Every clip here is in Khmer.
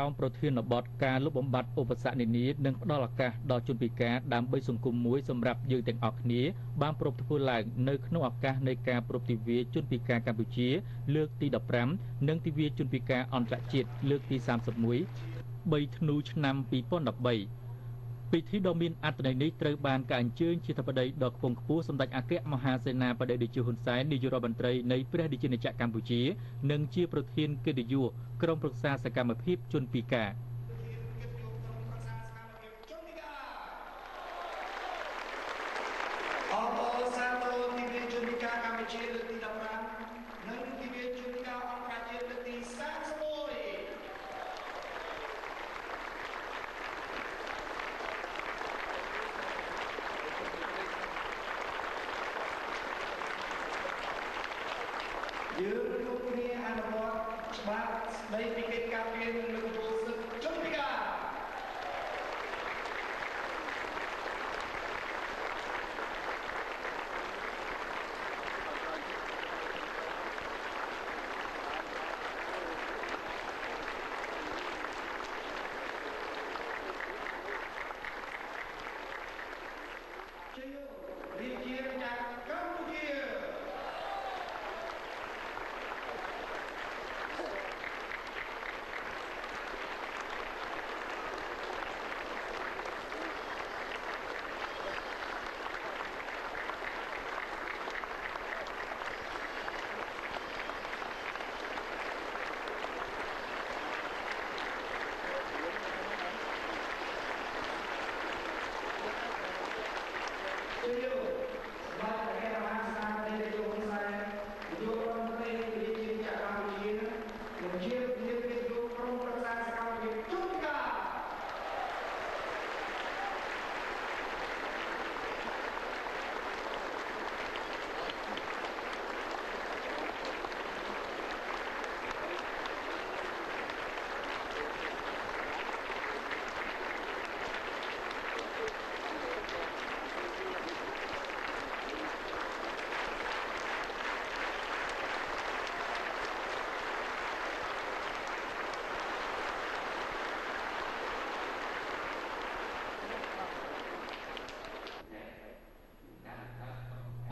ក្រោមប្រធានបទការលុបបំបាត់ឧបសគ្គនានានិងផ្ដល់ឱកាសដល់ជនពិការដើម្បីសង្គមមួយសម្រាប់យើងទាំងអស់គ្នាបានប្រពធ្វើឡើងនៅក្នុងឱកាសនៃការប្រពទិវាជនពិការកម្ពុជា លើកទី15និងទិវាជនពិការអន្តរជាតិលើកទី31 3ធ្នូឆ្នាំ2013 ពិធីដ៏មានអត្ថន័យនេះត្រូវបានការអញ្ជើញជាធិបតីដ៏ខ្ពង់ខ្ពស់សម្ដេចអគ្គមហាសេនាបតីតេជោហ៊ុនសែននាយករដ្ឋមន្ត្រីនៃព្រះរាជាណាចក្រកម្ពុជា និងជាប្រធានកិត្តិយសក្រុមប្រឹក្សាសកម្មភាពជនពិការអបអរសាទរទីមានជនពិការកម្ពុជាលើកទី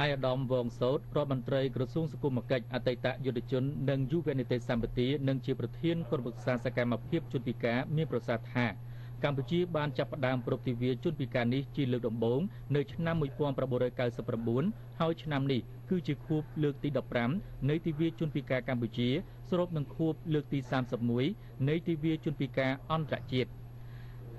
អាយដាមវងសោតរដ្ឋមន្ត្រីក្រសួងសង្គមគិច្ចអតីតយុទ្ធជននិងយុវនីតិសម្បទានិងជាប្រធានក្រុមប្រឹក្សាសកម្មភាពជនពិការមានប្រសាសន៍ថាកម្ពុជាបានចាប់ផ្ដើមប្រពៃទិវាជនពិការនេះជាលើកដំបូងនៅឆ្នាំ1999ហើយឆ្នាំនេះគឺជាខួបលើកទី15នៃទិវាជនពិការកម្ពុជា ស្របនឹងខួបលើកទី31នៃទិវាជនពិការអន្តរជាតិ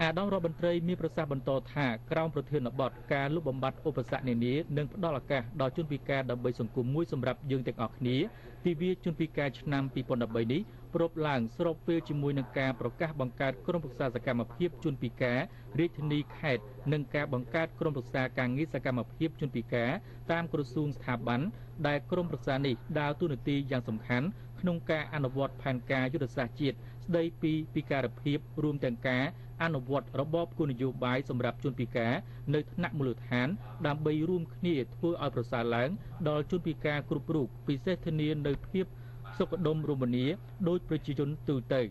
អាដាមរដ្ឋមន្ត្រីមានប្រសាសន៍បន្តថាក្រោមប្រធានបទការលុបបំបាត់ឧបសគ្គនានានិងផ្ដល់ឱកាសដល់ជនពិការដើម្បីសង្គមមួយសម្រាប់យើងទាំងអស់គ្នាទិវាជនពិការឆ្នាំ2013នេះប្រពឡើងស្របពេលជាមួយនឹងការប្រកាសបង្កើតក្រុមប្រឹក្សាសកម្មភាពជនពិការរាជធានីខេត្តនិងការបង្កើតក្រុមប្រឹក្សាការងារសកម្មភាពជនពិការតាមក្រសួងស្ថាប័នដែលក្រុមប្រឹក្សានេះដើរតួនាទីយ៉ាងសំខាន់ក្នុងការអនុវត្តផែនការយុទ្ធសាស្ត្រជាតិស្ដីពីពិការភាពរួមទាំងការ អនុវត្តរបបគោលនយោបាយសម្រាប់ជនពិការនៅថ្នាក់មូលដ្ឋាន ដើម្បីរួមគ្នាធ្វើឲ្យប្រសើរឡើងដល់ជនពិការគ្រប់រូបពិសេសធានានៅភាពសុខដុមរមនាដោយប្រជាជនទូទៅ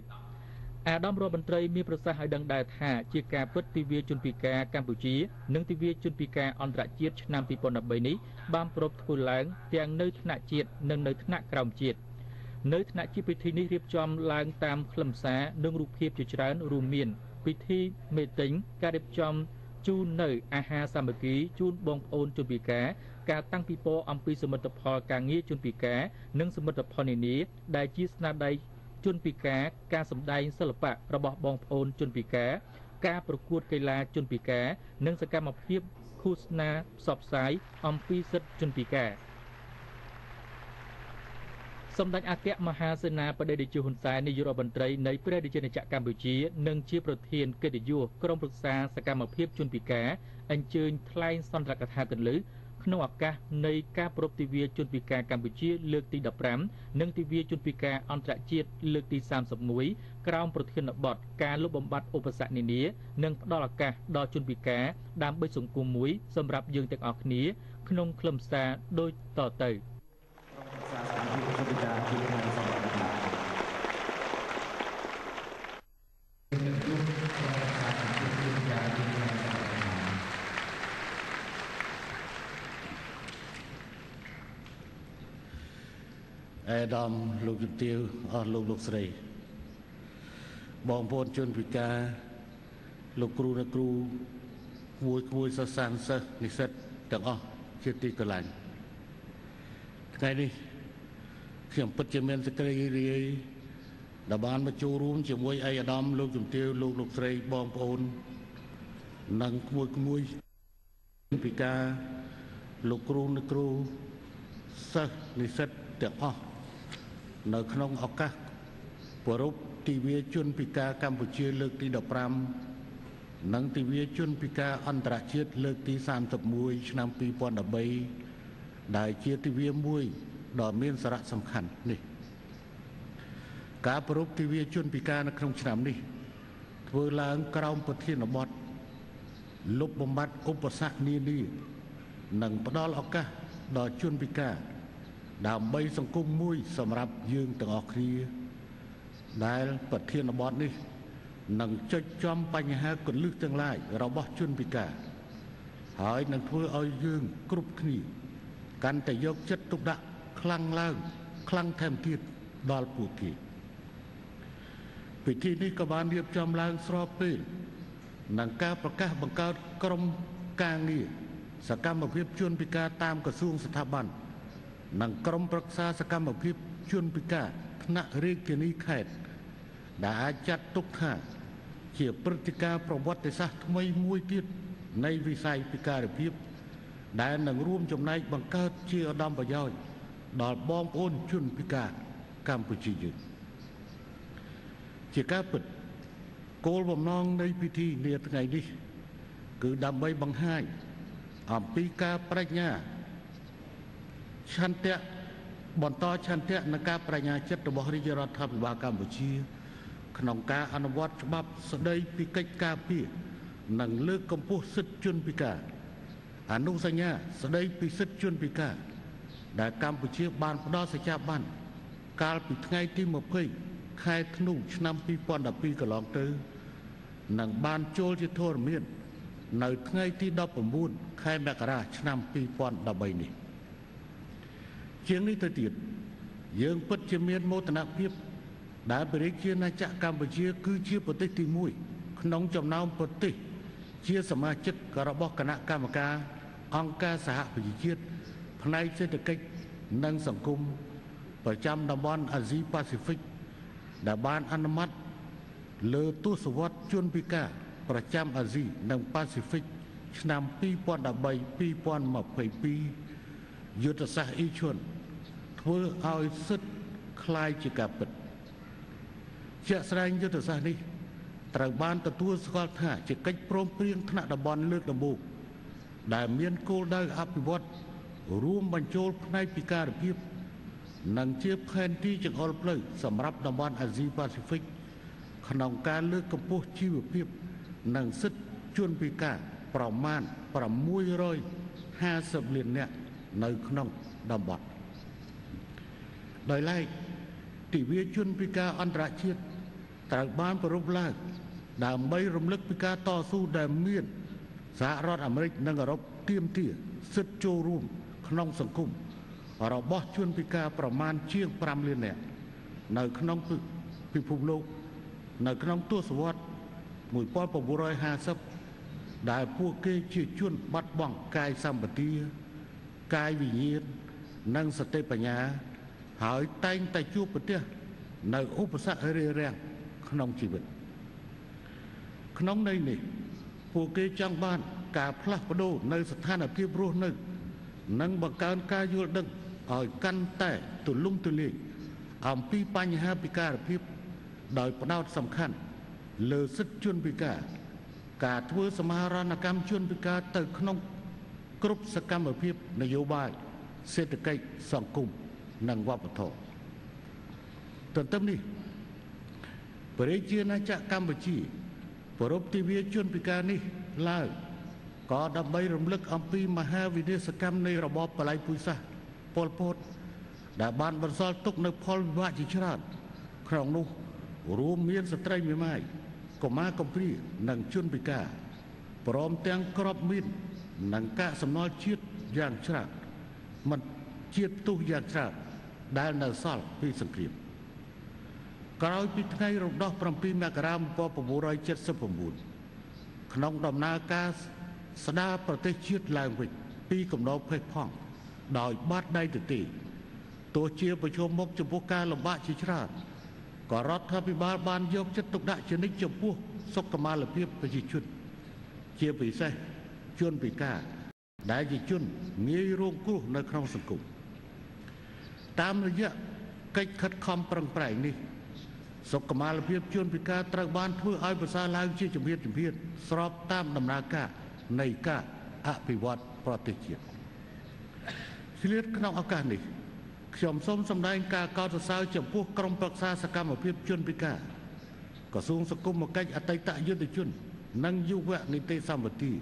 អាដាមរដ្ឋមន្ត្រីមានប្រសាសន៍ឲ្យដឹងដែរថាជាការពិតទិវាជនពិការកម្ពុជា និងទិវាជនពិការអន្តរជាតិឆ្នាំ2013នេះបានប្រពធ្វើឡើងទាំងនៅថ្នាក់ជាតិនិងនៅថ្នាក់ក្រោមជាតិនៅថ្នាក់ជាពិធីនេះរៀបចំឡើងតាមខ្លឹមសារនិងរូបភាពជាច្រើនរួមមាន ពិធីមេតិញការរៀបចំជូននៅអាហារសាមគ្គីជូនបងប្អូនជនពិការការតាំងពិព័រណ៍អំពីសមិទ្ធផលការងារជនពិការនិងសមិទ្ធផលនានាដែលជាស្នាដៃជនពិការការសម្ដែងសិល្បៈរបស់បងប្អូនជនពិការការប្រកួតកីឡាជនពិការនិងសកម្មភាពឃោសនាផ្សព្វផ្សាយអំពីសិទ្ធិជនពិការ សម្ដេចអគ្គមហាសេនាបតីតេជោហ៊ុនសែននាយករដ្ឋមន្ត្រីនៃព្រះរាជាណាចក្រកម្ពុជានិងជាប្រធានកិត្តិយសក្រុមប្រឹក្សាសកម្មភាពជនពិការអញ្ជើញថ្លែងសន្ទរកថាកន្លឹះក្នុងឱកាសនៃការប្រពៃទិវាជនពិការកម្ពុជាលើកទី15និងទិវាជនពិការអន្តរជាតិលើកទី31ក្រោមប្រធានបទការលុបបំបាត់ឧបសគ្គនានានិងផ្ដល់ឱកាសដល់ជនពិការដើម្បីសង្គមមួយសម្រាប់យើងទាំងអស់គ្នា ក្នុងខ្លឹមសារដូចតទៅ។ ពុទ្ធបិតាជាអ្នកសម្របសម្រួលអេដាមលោកជំទាវអស់លោកលោកស្រីបងប្អូនជនពិការលោកគ្រូអ្នកគ្រូគួយគួយសិស្សសានសិស្សនិស្សិតទាំងអស់ជាទីកន្លែងថ្ងៃនេះ ខ្ញុំពិតជាមានសេចក្តីរាយដែលបានមកចូលរួមជាមួយឯកឧត្តមលោកជំទាវលោកលោកស្រីបងប្អូននិងគួយគួយពិការលោកគ្រូអ្នកគ្រូសិស្សនិស្សិតទាំងអស់នៅក្នុងឱកាសប្រពទិវាជនពិការកម្ពុជាលើកទី15និងទិវាជនពិការអន្តរជាតិលើកទី31ឆ្នាំ2013ដែលជាទិវាមួយ ដ៏មានសារៈសំខាន់នេះការប្រពទិវាជនពិការនៅក្នុងឆ្នាំនេះ ធ្វើឡើងក្រោមប្រធានបទលុបបំបាត់ឧបសគ្គនានានិងផ្ដល់ឱកាសដល់ជនពិការ ដើម្បីសង្គមមួយសម្រាប់យើងទាំងអស់គ្នា ដែលប្រធានបទនេះនឹងចុចចំបញ្ហាកលឹះទាំងឡាយរបស់ជនពិការ ហើយនឹងធ្វើឲ្យយើងគ្រប់គ្នា កាន់តែយកចិត្តទុកដាក់ ខ្លាំងឡើងខ្លាំងថែមទៀតដល់ពួកគេពិធីនេះក៏បានរៀបចំឡើងស្របពេលនឹងការប្រកាសបង្កើតក្រុមការងារសកម្មភាពជនពិការតាមក្រសួងស្ថាប័ននិងក្រុមប្រឹក្សាសកម្មភាពជនពិការថ្នាក់រាជធានីខេត្តដែលអាចចាត់ទុកថាជាព្រឹត្តិការណ៍ប្រវត្តិសាស្ត្រថ្មីមួយទៀតនៃវិស័យពិការភាពដែលនឹងរួមចំណែកបង្កើតជាឧត្តមប្រយោជន៍ ដល់បងប្អូនជនពិការកម្ពុជាយើងជាការពិតគោលបំណងនៃពិធីនាថ្ងៃនេះ គឺដើម្បីបង្ហាញអំពីការបញ្ញាឆន្ទៈបន្តឆន្ទៈនៃការបញ្ញាចិត្តរបស់រាជរដ្ឋាភិបាលកម្ពុជា ក្នុងការអនុវត្តច្បាប់ស្តីពីកិច្ចការពារនិងលើកកម្ពស់សិទ្ធិជនពិការអនុសញ្ញាស្តីពីសិទ្ធិជនពិការ ដែលកម្ពុជាបានផ្ដល់សច្ចាប័នកាលពីថ្ងៃទី20ខែធ្នូឆ្នាំ2012កន្លងទៅនិងបានចូលជាធរមាននៅថ្ងៃទី19ខែមករាឆ្នាំ2013នេះជាងនេះទៅទៀតយើងពិតជាមានមោទនភាពដែលព្រះរាជាណាចក្រកម្ពុជា គឺជាប្រទេសទី1ក្នុងចំណោមប្រទេស ជាសមាជិករបស់គណៈកម្មការអង្គការសហប្រជាជាតិ ផ្នែកសេដ្ឋកិច្ចនិងសង្គមប្រចាំតំបន់អាស៊ីប៉ាស៊ីហ្វិកដែលបានអនុម័តលើទស្សវត្សជនពិការប្រចាំអាស៊ីនិងប៉ាស៊ីហ្វិកឆ្នាំ2013-2022យុទ្ធសាស្ត្រអ៊ីឈុនធ្វើឲ្យសិទ្ធคล้ายជាការពិតជាក់ស្ដែងយុទ្ធសាស្ត្រនេះត្រូវបានទទួលស្គាល់ថាជាកិច្ចព្រមព្រៀងថ្នាក់តំបន់លើកដំបូងដែលមានគោលដៅអភិវឌ្ឍ រួមបញ្ចូលផ្នែកពិការភាពនិងជាផែនទីចង្អុលផ្លូវសម្រាប់តំបន់អាស៊ីប៉ាស៊ីហ្វិកក្នុងការលើកកម្ពស់ជីវភាព និងសិទ្ធិជនពិការប្រមាណ650លាននាក់នៅក្នុងតំបន់ដោយឡែកទិវាជនពិការអន្តរជាតិត្រូវបានប្រារព្ធឡើងដើម្បីរំលឹកពីការតស៊ូដែលមានសហរដ្ឋអាមេរិកនិងអឺរ៉ុបទាមទារសិទ្ធិចូលរួម ក្នុងសង្គមរបស់ជនពិការប្រមាណជាង5លាននាក់នៅក្នុងពិភពលោក នៅក្នុងទសវត្ស1950ដែលពួកគេជាជនបាត់បង់កាយសម្បទាកាយវិញ្ញាណនិងសតិបញ្ញា ហើយតែងតែជួបប្រទះនៅឧបសគ្គរារាំងក្នុងជីវិត ក្នុងន័យនេះ ពួកគេចង់បាន ការផ្លាស់ប្ដូរនៅស្ថានភាពរស់នៅ និងបង្កើនការយល់ដឹងឲ្យកាន់តែទូលំទូលាយអំពីបញ្ហាពិការភាពដោយផ្ដោតសំខាន់លើសិទ្ធិជនពិការ ការធ្វើសមាហរណកម្មជនពិការទៅក្នុងគ្រប់សកម្មភាពនយោបាយសេដ្ឋកិច្ចសង្គមនិងវប្បធម៌ទន្ទឹមនេះព្រះជាណាចក្រកម្ពុជាប្រពៃទិវាជនពិការនេះឡើង ក៏ដើម្បីរំលឹកអំពីមហាវិនាសកម្មនៃរបបបល័យពុយសាសប៉ុលពតដែលបានបន្សល់ទុកនៅផលវិបាកជាច្រើនក្នុងនោះរួមមានស្ត្រីមេម៉ាយកុមារកំព្រានិងជនពិការព្រមទាំងក្របមាននិងកាកសំណល់ជាតិយ៉ាងច្រើនមិនជាតិទុះយ៉ាងច្រើនដែលនៅសល់ពីសង្គ្រាមក្រោយពីថ្ងៃរំដោះ7មករា1979ក្នុងដំណើរការ ស្ដារប្រទេសជាតិឡើងវិញពីកំណោភេទផង ដោយបាត់ដៃទទេទោះជាប្រជុំមុខចំពោះការលំបាកជាច្រើនក៏រដ្ឋាភិបាលបានយកចិត្តទុកដាក់ជានិច្ចចំពោះសុខុមាលភាពប្រជាជនជាពិសេសជនពិការដែលជាជនងាយរងគ្រោះនៅក្នុងសង្គមតាមរយៈកិច្ចខិតខំប្រឹងប្រែងនេះសុខុមាលភាពជនពិការត្រូវបានធ្វើឲ្យប្រសើរឡើងជាជំហានជំហានស្របតាមដំណើរការ នៃការអភិវឌ្ឍប្រទេសជាតិឆ្លៀតក្នុងឱកាសនេះខ្ញុំសូមសម្ដែងការកោតសរសើរចំពោះក្រុមប្រឹក្សាសកម្មភាពជនពិការក្រសួងសង្គមគិច្ចអតីតយុទ្ធជន និងយុវនីតិសម្បទា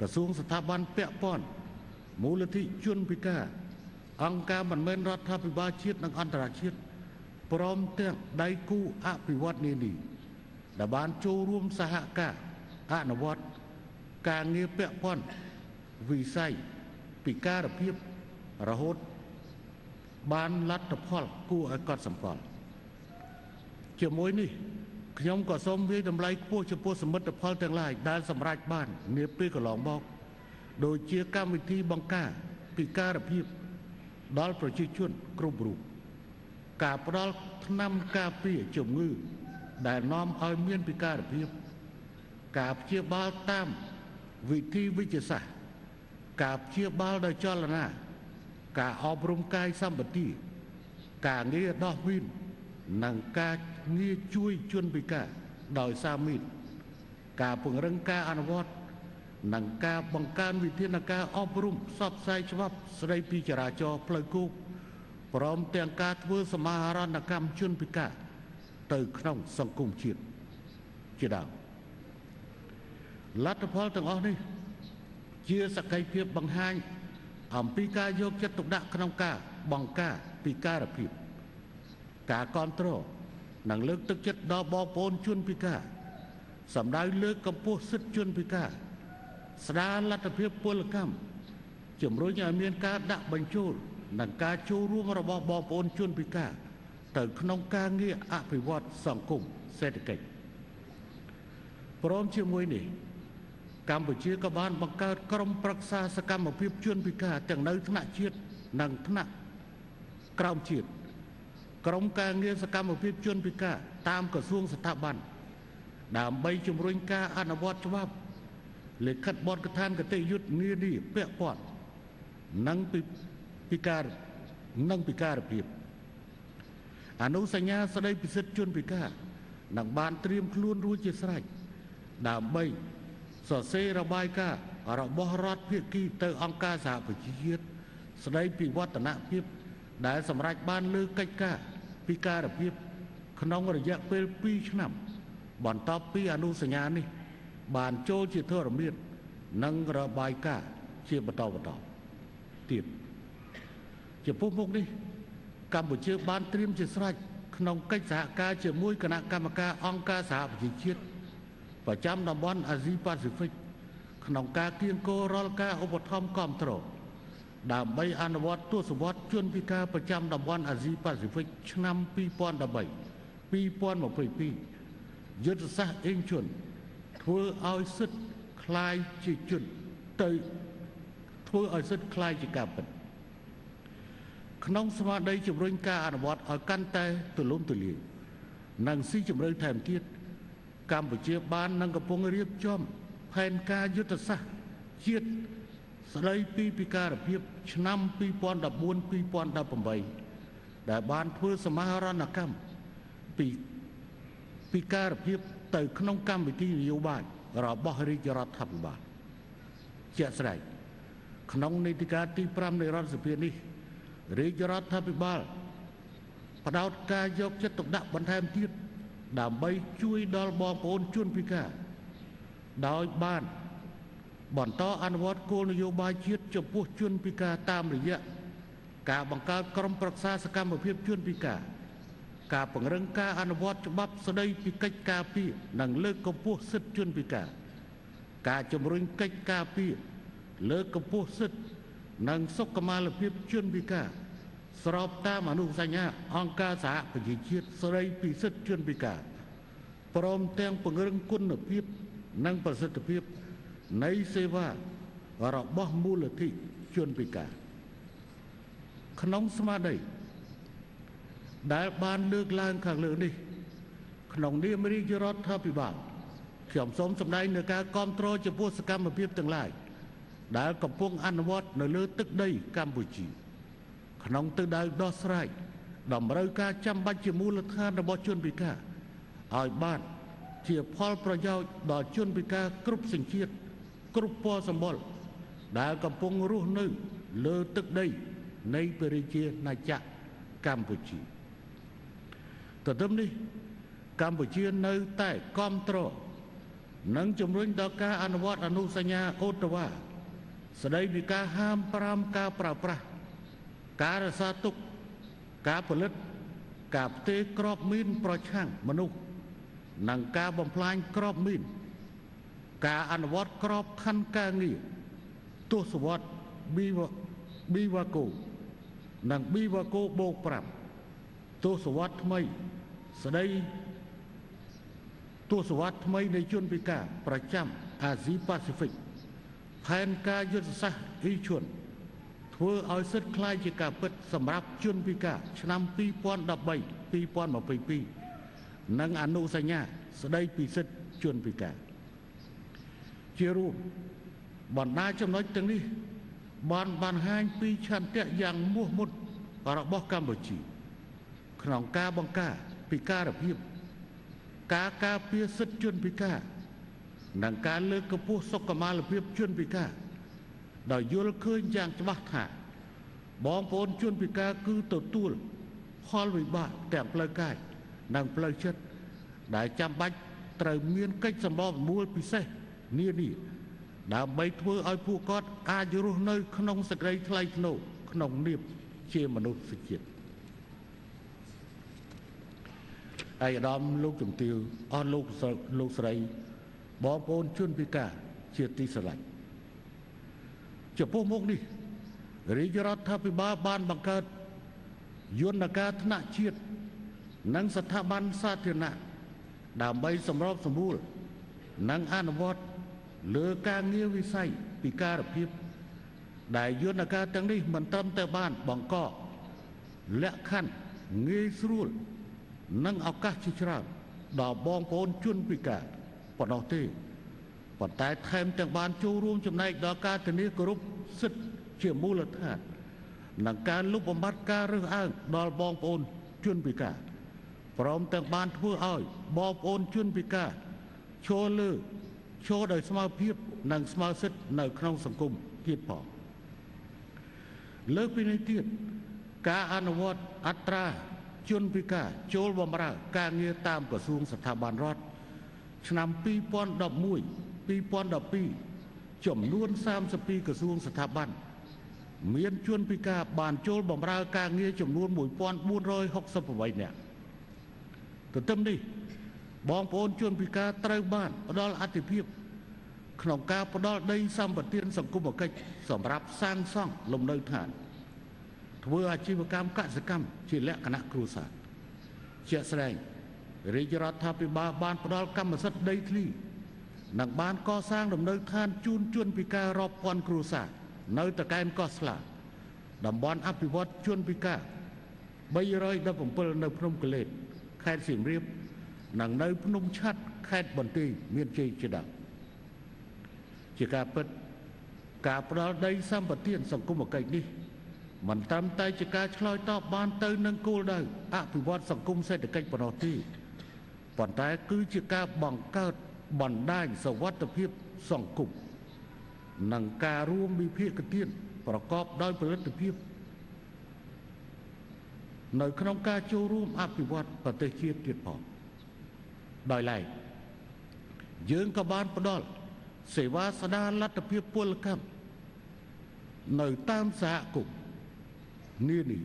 ក្រសួងស្ថាប័នពាក់ព័ន្ធមូលនិធិជនពិការ អង្គការមិនមែនរដ្ឋាភិបាលជាតិនិងអន្តរជាតិព្រមទាំងដៃគូអភិវឌ្ឍនានាដែលបានចូលរួមសហការអនុវត្ត ការងារពាក់ព័ន្ធវិស័យពិការភាពរហូត បានលទ្ធផលគួរឲ្យកត់សម្គាល់ជាមួយនេះខ្ញុំក៏សូមវាយតម្លៃខ្ពស់ចំពោះសមិទ្ធផលទាំងឡាយដែលសម្រេចបាននាពេលកន្លងមកដូចជាកម្មវិធីបង្ការពិការភាពដល់ប្រជាជនគ្រប់រូបការផ្ដល់ថ្នាំការពារជំងឺដែលនាំឲ្យមានពិការភាព ការព្យាបាលតាម វិធីវិទ្យាសាស្ត្រការព្យាបាលដោយចលនាការអប់រំកាយសម្បទាការងារដោះវីននិងការងារជួយជនពិការដោយសារមីតការពង្រឹងការអនុវត្តនិងការបង្កើនវិធានការអប់រំផ្សព្វផ្សាយច្បាប់ស្តីពីចរាចរណ៍ផ្លូវគោកព្រមទាំងការធ្វើសមាហរណកម្មជនពិការទៅក្នុងសង្គមជាតិជាដើម លទ្ធផលទាំងអស់នេះ ជាសក្ខីភាពបង្ហាញអំពីការយកចិត្តទុកដាក់ក្នុងការបង្ការពិការភាព ការគ្រប់គ្រងនិងលើកទឹកចិត្តដល់បងប្អូនជនពិការសម្ដៅលើកកម្ពស់សិទ្ធិជនពិការ ស្ដារលទ្ធភាពពលកម្មជំរុញឲ្យមានការដាក់បញ្ចូលនិងការចូលរួមរបស់បងប្អូនជនពិការ ទៅក្នុងការងារអភិវឌ្ឍសង្គមសេដ្ឋកិច្ចព្រមជាមួយនេះ កម្ពុជាក៏បានបង្កើតក្រុមប្រឹក្សាសកម្មភាពជនពិការទាំងនៅថ្នាក់ជាតិនិងថ្នាក់ក្រោមជាតិក្រុមការងារសកម្មភាពជនពិការតាមក្រសួងស្ថាប័នដើម្បីជំរុញការអនុវត្តច្បាប់លិខិតបទកថាគតិយុត្តនានាពាក់ព័ន្ធនិងពិការនិងពិការភាពអនុសញ្ញាស្តីពីសិទ្ធិជនពិការនឹងបានត្រៀមខ្លួនរួចជាស្រេចដើម្បី សរសេររបាយការណ៍របស់រដ្ឋភាគីទៅអង្គការសហប្រជាជាតិស្តីពីវឌ្ឍនភាពដែលសម្រេចបានលើកិច្ចការពិការភាពក្នុងរយៈពេល2ឆ្នាំ បន្ទាប់ពីអនុសញ្ញានេះ បានចូលជាធរមាននិងរបាយការណ៍ជាបន្តបន្តទៀតចំពោះមុខនេះ កម្ពុជាបានត្រៀមជាស្រេចក្នុងកិច្ចសហការជាមួយគណៈកម្មការអង្គការសហប្រជាជាតិ ប្រចាំតំបន់អាស៊ីប៉ាស៊ីហ្វិកក្នុងការគៀងគររាល់ការឧបត្ថម្ភគ្រប់គ្រងដើម្បីអនុវត្តទស្សវត្សជនពិការប្រចាំតំបន់អាស៊ីប៉ាស៊ីហ្វិកឆ្នាំ2013 2022យុទ្ធសាស្ត្រអេងជុនធ្វើឲ្យសិទ្ធคล้ายជាជនទៅធ្វើឲ្យសិទ្ធคล้ายជាការពិតក្នុងស្មារតីជំរុញការអនុវត្តឲ្យកាន់តែទូលំទូលាយនិងស៊ីជម្រៅថែមទៀត កម្ពុជាបាននឹងកំពុងរៀបចំផែនការយុទ្ធសាស្ត្រជាតិស្ដីពីពិការភាពឆ្នាំ2014-2018ដែលបានធ្វើសមាហរណកម្មពីពិការភាពទៅក្នុងកម្មវិធីនយោបាយរបស់រាជរដ្ឋាភិបាលជាក់ស្ដែងក្នុងនីតិកាលទី5នៃរដ្ឋសភានេះរាជរដ្ឋាភិបាលផ្ដោតការយកចិត្តទុកដាក់បន្ថែមទៀត ដើម្បីជួយដល់បងប្អូនជនពិការដោយបានបន្តអនុវត្តគោលនយោបាយជាតិចំពោះជនពិការតាមរយៈការបង្កើតក្រុមប្រឹក្សាសកម្មភាពជនពិការ ការពង្រឹងការអនុវត្តច្បាប់ស្តីពីកិច្ចការពារនិងលើកកម្ពស់សិទ្ធិជនពិការ ការជំរុញកិច្ចការពារលើកកម្ពស់សិទ្ធិនិងសុខុមាលភាពជនពិការ ស្របតាមអនុសញ្ញាអង្គការសហប្រជាជាតិស្តីពីសិទ្ធិជនពិការព្រមទាំងពង្រឹងគុណភាព និងប្រសិទ្ធភាពនៃសេវារបស់មូលនិធិជនពិការក្នុងស្មារតីដែលបានលើកឡើងខាងលើនេះ ក្នុងនាមរាជរដ្ឋាភិបាលខ្ញុំសូមសម្ដែងនៅការគ្រប់គ្រងចំពោះសកម្មភាពទាំងឡាយដែលកំពុងអនុវត្តនៅលើទឹកដីកម្ពុជា ក្នុងទិសដៅដោះស្រាយតម្រូវការចាំបាច់ជាមូលដ្ឋានរបស់ជនពិការឲ្យបានជាផលប្រយោជន៍ដល់ជនពិការគ្រប់សញ្ជាតិគ្រប់ពណ៌សម្បុរដែលកំពុងរស់នៅលើទឹកដីនៃប្រជាណាចក្រកម្ពុជាទន្ទឹមនេះកម្ពុជានៅតែគ្រប់គ្រងនិងជំរុញដល់ការអនុវត្តអនុសញ្ញាអូតាវ៉ាស្តីពីការហាម5ការប្រើប្រាស់ ការរក្សាទុកការផលិត ការផ្ទេរក្របមីនប្រឆាំងមនុស្សនិងការបំផ្លាញក្របមីនការអនុវត្តក្របខណ្ឌការងារទស្សវត្សប៊ីវប៊ីវ៉ាកូនិងប៊ីវ៉ាកូបូក5ទស្សវត្សថ្មី ស្ដីទស្សវត្សថ្មីនៃជនពិការប្រចាំអាស៊ីប៉ាស៊ីហ្វិកផែនការយុទ្ធសាស្ត្រអ៊ីឈុន ធ្វើឲ្យសិទ្ធិខ្លាយជាការពិតសម្រាប់ជនពិការឆ្នាំ2013 2022និងអនុសញ្ញាស្ដីពីសិទ្ធិជនពិការជារួមបណ្ដាចំណុចទាំងនេះបានបានហាញពីឆន្ទៈយ៉ាងមោះមុតរបស់កម្ពុជា ក្នុងការបង្ការពិការភាពការការពារសិទ្ធិជនពិការនិងការលើកកម្ពស់សុខុមាលភាពជនពិការដោយយល់ឃើញយ៉ាងច្បាស់ថា បងប្អូនជនពិការគឺទទួលផលវិបាកទាំងផ្លូវកាយនិងផ្លូវចិត្តដែលចាំបាច់ត្រូវមានកិច្ចសម្បត្តិមួយពិសេសនានាដើម្បីធ្វើឲ្យពួកគាត់អាចរស់នៅ ក្នុងសេចក្តីថ្លៃថ្នូរក្នុងនាមជាមនុស្សជាតិឯកឧត្តមលោកជំទាវអស់លោកលោកស្រីបងប្អូនជនពិការជាទីស្រឡាញ់ចំពោះមុខនេះ រាជរដ្ឋាភិបាលបានបង្កើតយន្តការថ្នាក់ជាតិនិងស្ថាប័នសាធារណៈដើម្បីសម្របសម្រួលនិងអនុវត្តលើការងារវិស័យពិការភាពដែលយន្តការទាំងនេះមិនត្រឹមតែបានបង្កលក្ខខណ្ឌងាយស្រួលនិងឱកាសជាច្រើនដល់បងប្អូនជនពិការប៉ុណ្ណោះទេប៉ុន្តែថែមទាំងបានចូលរួមចំណែកដល់ការធានាគោរពសិទ្ធិ ជាមូលដ្ឋាននិងការលុបបំបាត់ការរើសអើងដល់បងប្អូនជនពិការព្រមទាំងបានធ្វើឲ្យបងប្អូនជនពិការឈរលើឈរដោយស្មារភាពនិងស្មារសិទ្ធិនៅក្នុងសង្គមទៀតផងលើកពីនេះទៀតការអនុវត្តអត្រាជនពិការចូលបម្រើការងារតាមក្រសួងស្ថាប័នរដ្ឋឆ្នាំ2011 2012ចំនួន32ក្រសួងស្ថាប័ន មានជនពិការបានចូលបម្រើការងារចំនួន1468នាក់ទន្ទឹមនេះបងប្អូនជនពិការត្រូវបានផ្ដល់អធិភាពក្នុងការផ្ដល់ដីសម្បត្តិសង្គមគិច្ចសម្រាប់សាងសង់លំនៅឋាន ធ្វើអាជីវកម្មកសិកម្មជាលក្ខណៈគ្រួសារជាក់ស្ដែងរាជរដ្ឋាភិបាលបានផ្ដល់កម្មសិទ្ធិដីធ្លីនិងបានកសាងលំនៅឋានជូនជនពិការរាប់ពាន់គ្រួសារ នៅតកែនកោះស្លាតំបន់អភិវឌ្ឍជនពិការ317នៅភ្នំកលែតខេត្តសៀមរាបនិងនៅភ្នំឆាត់ខេត្តបន្ទាយមានជ័យជាដើមជាការពិតការផ្ដល់ដីសម្បត្តិសង្គមគិច្ចនេះមិនត្រឹមតែជាការឆ្លើយតបបានទៅនឹងគោលដៅអភិវឌ្ឍសង្គមសេដ្ឋកិច្ចប៉ុណ្ណោះទេប៉ុន្តែគឺជាការបង្កើតបណ្ដាញសវត្ថភាពសង្គម និងការរួមវិភាគទានប្រកបដោយផលិតភាពនៅក្នុងការចូលរួមអភិវឌ្ឍប្រទេសជាតិទៀតផងដោយឡែកយើងក៏បានផ្ដល់សេវាស្ដារលទ្ធភាពពលកម្មនៅតាមសហគមន៍នានា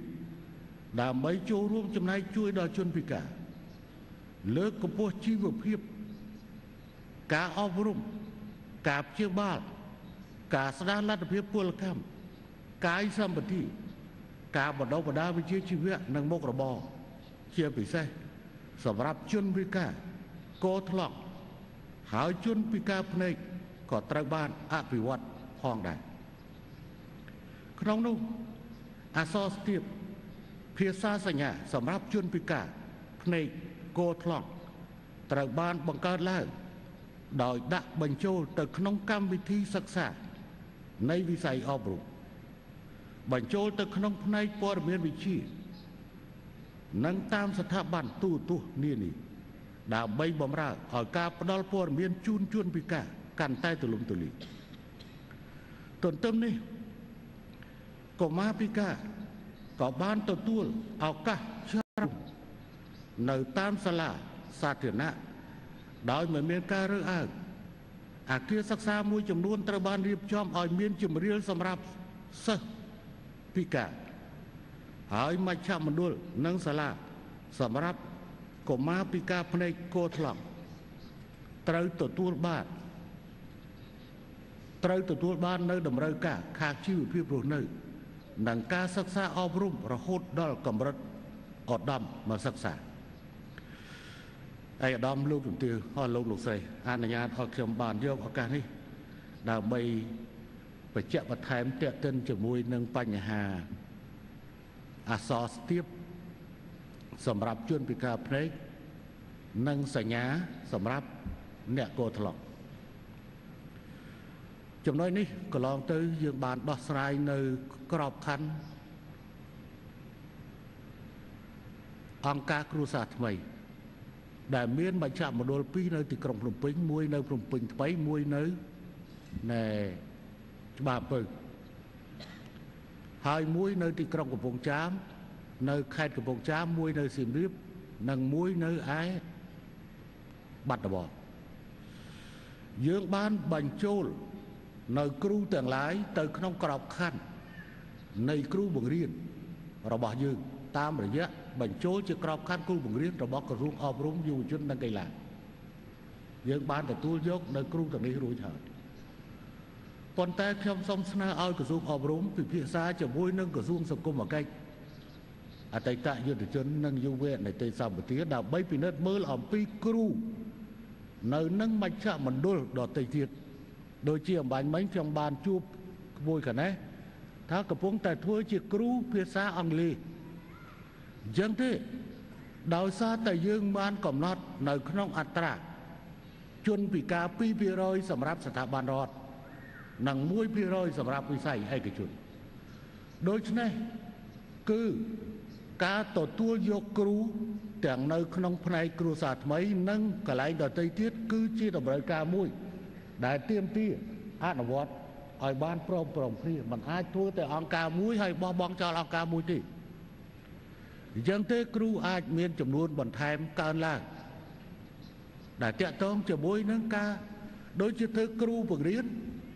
ដើម្បីចូលរួមចំណែកជួយដល់ជនពិការ លើកកម្ពស់ជីវភាព ការអប់រំការព្យាបាល ការស្ដារលទ្ធភាពពលកម្មកាយសម្បត្តិការបណ្ដុះបណ្ដាលវិជ្ជាជីវៈនិងមុខរបរជាពិសេសសម្រាប់ជនពិការកោថ្លង់ហើយជនពិការភ្នែកក៏ត្រូវបានអភិវឌ្ឍផងដែរក្នុងនោះអសរស្ទាបភាសាសញ្ញាសម្រាប់ជនពិការភ្នែកកោថ្លង់ត្រូវបានបង្កើតឡើងដោយដាក់បញ្ចូលទៅក្នុងកម្មវិធីសិក្សា នៃវិស័យអប់រំបញ្ចូលទៅក្នុងផ្នែកព័ត៌មានវិទ្យានិងតាមស្ថាប័នទូទស្សន៍នានាដើម្បីបម្រើឲ្យការផ្ដល់ព័ត៌មានជូនជនពិការកាន់តែទូលំទូលាយទន្ទឹមនេះកុមារពិការក៏បានទទួលឱកាសច្រើននៅតាមសាលាសាធារណៈដោយមិនមានការរើសអើង អាគារសិក្សាមួយចំនួនត្រូវបានរៀបចំឲ្យមានជំរាលសម្រាប់សិស្សពិការហើយមជ្ឈមណ្ឌលនិងសាលាសម្រាប់កុមារពិការភ្នែកគោថ្លង់ត្រូវទទួលបានត្រូវទទួលបាននៅតម្រូវការខាងជីវភាពរស់នៅ និងការសិក្សាអប់រំរហូតដល់កម្រិតឧត្តមមកសិក្សា ឯកឧត្តមលោកជំទាវអស់លោកលោកស្រីអនុញ្ញាតឲ្យខ្ញុំបានយកឱកាសនេះដើម្បីបញ្ជាក់បន្ថែមតេតិនជាមួយនឹងបញ្ហាអសរស្ទាបសម្រាប់ជនពិការភ្នែកនិងសញ្ញាសម្រាប់អ្នកកោថ្លង់ចំណុចនេះកន្លងទៅយើងបានដោះស្រាយនៅក្របខ័ណ្ឌអង្គការគ្រួសារថ្មី ដែលមានមជ្ឈមណ្ឌល2នៅទីក្រុងភ្នំពេញមួយនៅភ្នំពេញថ្មីមួយនៅណែច្បារពៅហើយមួយនៅទីក្រុងកំពង់ចាមនៅខេត្តកំពង់ចាមមួយនៅសៀមរាបនិងមួយនៅឯបាត់ដំបងយើងបានបញ្ចូលនៅគ្រូទាំងឡាយទៅក្នុងក្របខ័ណ្ឌនៃគ្រូបង្រៀនរបស់យើងតាមរយៈ បញ្ចូលជាក្របខ័ណ្ឌគ្រូបង្រៀនរបស់ក្រសួងអប់រំយុវជននិងកីឡាយើងបានទទួលយកនៅគ្រូទាំងនេះរួចហើយប៉ុន្តែខ្ញុំសូមស្នើឲ្យក្រសួងអប់រំពិភាក្សាជាមួយនឹងក្រសួងសង្គមគិច្ចអតីតយុទ្ធជននិងយុវនេតិសម្បទាដើម្បីពិនិត្យមើលអំពីគ្រូនៅនឹងមជ្ឈមណ្ឌលដទៃទៀតដូចជាអំបញ្ញមិញខ្ញុំបានជួបក្មួយកណេះថាកំពុងតែធ្វើជាគ្រូភាសាអង់គ្លេស អញ្ចឹងទេដោយសារតែយើងបានកំណត់នៅក្នុងអត្រាជនពិការ2%សម្រាប់ស្ថាប័នរដ្ឋនិង1%សម្រាប់វិស័យឯកជនដូច្នេះគឺការទទួលយកគ្រូទាំងនៅក្នុងផ្នែកគ្រួសារថ្មី និងកន្លែងដទៃទៀតគឺជាតម្រូវការមួយ ដែលទៀមទាអនុវត្តឲ្យបានព្រមព្រំគ្នាมันអាចធ្វើតែអង្គការមួយហើយបោះបង់ចោលអង្គការមួយទេ អញ្ចឹងទេគ្រូអាចមានចំនួនបន្ថែមកើនឡើងដែលតាក់ទងជាមួយនឹងការដូចជាធ្វើគ្រូបង្រៀន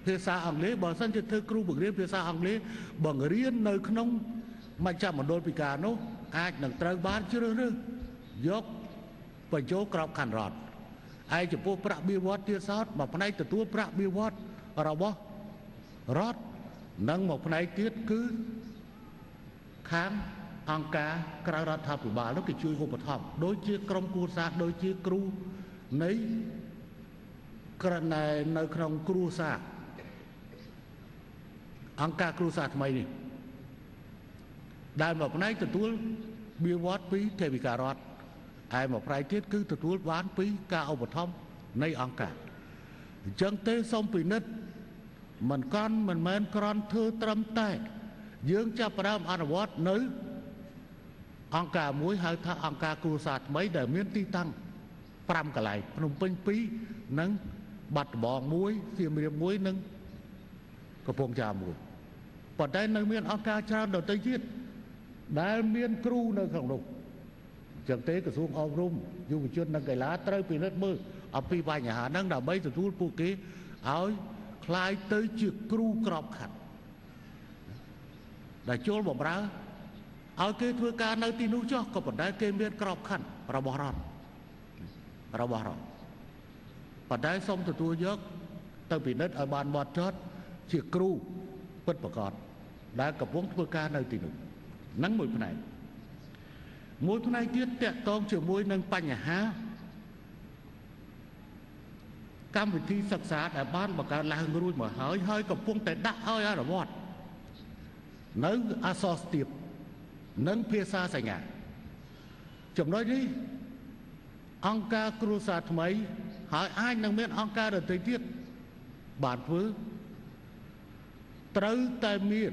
ភាសាអង់គ្លេសបើសិនជាធ្វើគ្រូបង្រៀនភាសាអង់គ្លេសបង្រៀននៅក្នុងមជ្ឈមណ្ឌលពិការនោះអាចនឹងត្រូវបានជ្រើសរើសយកបញ្ចូលក្របខ័ណ្ឌរដ្ឋឯចំពោះប្រាក់បៀវត្សទៀតសោតមួយផ្នែកទទួលប្រាក់បៀវត្សរបស់រដ្ឋនិងមួយផ្នែកទៀតគឺខាង អង្គការក្រៅរដ្ឋាភិបាលនោះគេជួយឧបត្ថម្ភដូចជាក្រមគូសាដូចជាគ្រូនៃក្រណែនៅក្នុងគ្រួសារអង្គការគ្រួសារថ្មីនេះដែលមួយផ្នែកទទួលបៀវត្សពីទេវិការរដ្ឋឯមួយផ្នែកទៀតគឺទទួលបានពីការឧបត្ថម្ភនៃអង្គការអញ្ចឹងទេសូមពិនិត្យមិនកន់មិនមែនក្រន់ធ្វើត្រឹមតែ យើងចាប់ផ្ដើមអនុវត្តនៅ អង្គការមួយហៅថាអង្គការគ្រួសារថ្មីដែលមានទីតាំង5កន្លែងភ្នំពេញ2និងបាត់ដំបង1សៀមរាប1និងកំពង់ចាម1ប៉ុន្តែនៅមានអង្គការច្រើនដទៃទៀតដែលមានគ្រូនៅក្នុងនោះចឹងទេក្រសួងអប់រំយុវជននិងកីឡាត្រូវពិនិត្យមើលអំពីបញ្ហាហ្នឹងដើម្បីទទួលពួកគេឲ្យคล้ายទៅជាគ្រូក្របខ័ណ្ឌដែលចូលបំរើ ឲ្យគេធ្វើការនៅទីនោះចុះក៏ប៉ុន្តែគេមានក្របខ័ណ្ឌរបស់រដ្ឋរបស់រដ្ឋប៉ុន្តែសូមទទួលយកទៅពិនិត្យឲ្យបានបត់ចត់ជាគ្រូពិតប្រាកដដែលកំពុងធ្វើការនៅទីនោះហ្នឹងមួយផ្នែកមួយផ្នែកទៀតតកតងជាមួយនឹងបញ្ហាកម្មវិធីសិក្សាដែលបានបង្កើតឡើងរួចមកហើយហើយកំពុងតែដាក់ឲ្យអនុវត្តនៅអសរស្ទាប និងភាសាសញ្ញាចំណុចនេះអង្គការគ្រួសារថ្មី ហើយអាចនឹងមានអង្គការដទៃទៀតបានធ្វើត្រូវតែមាន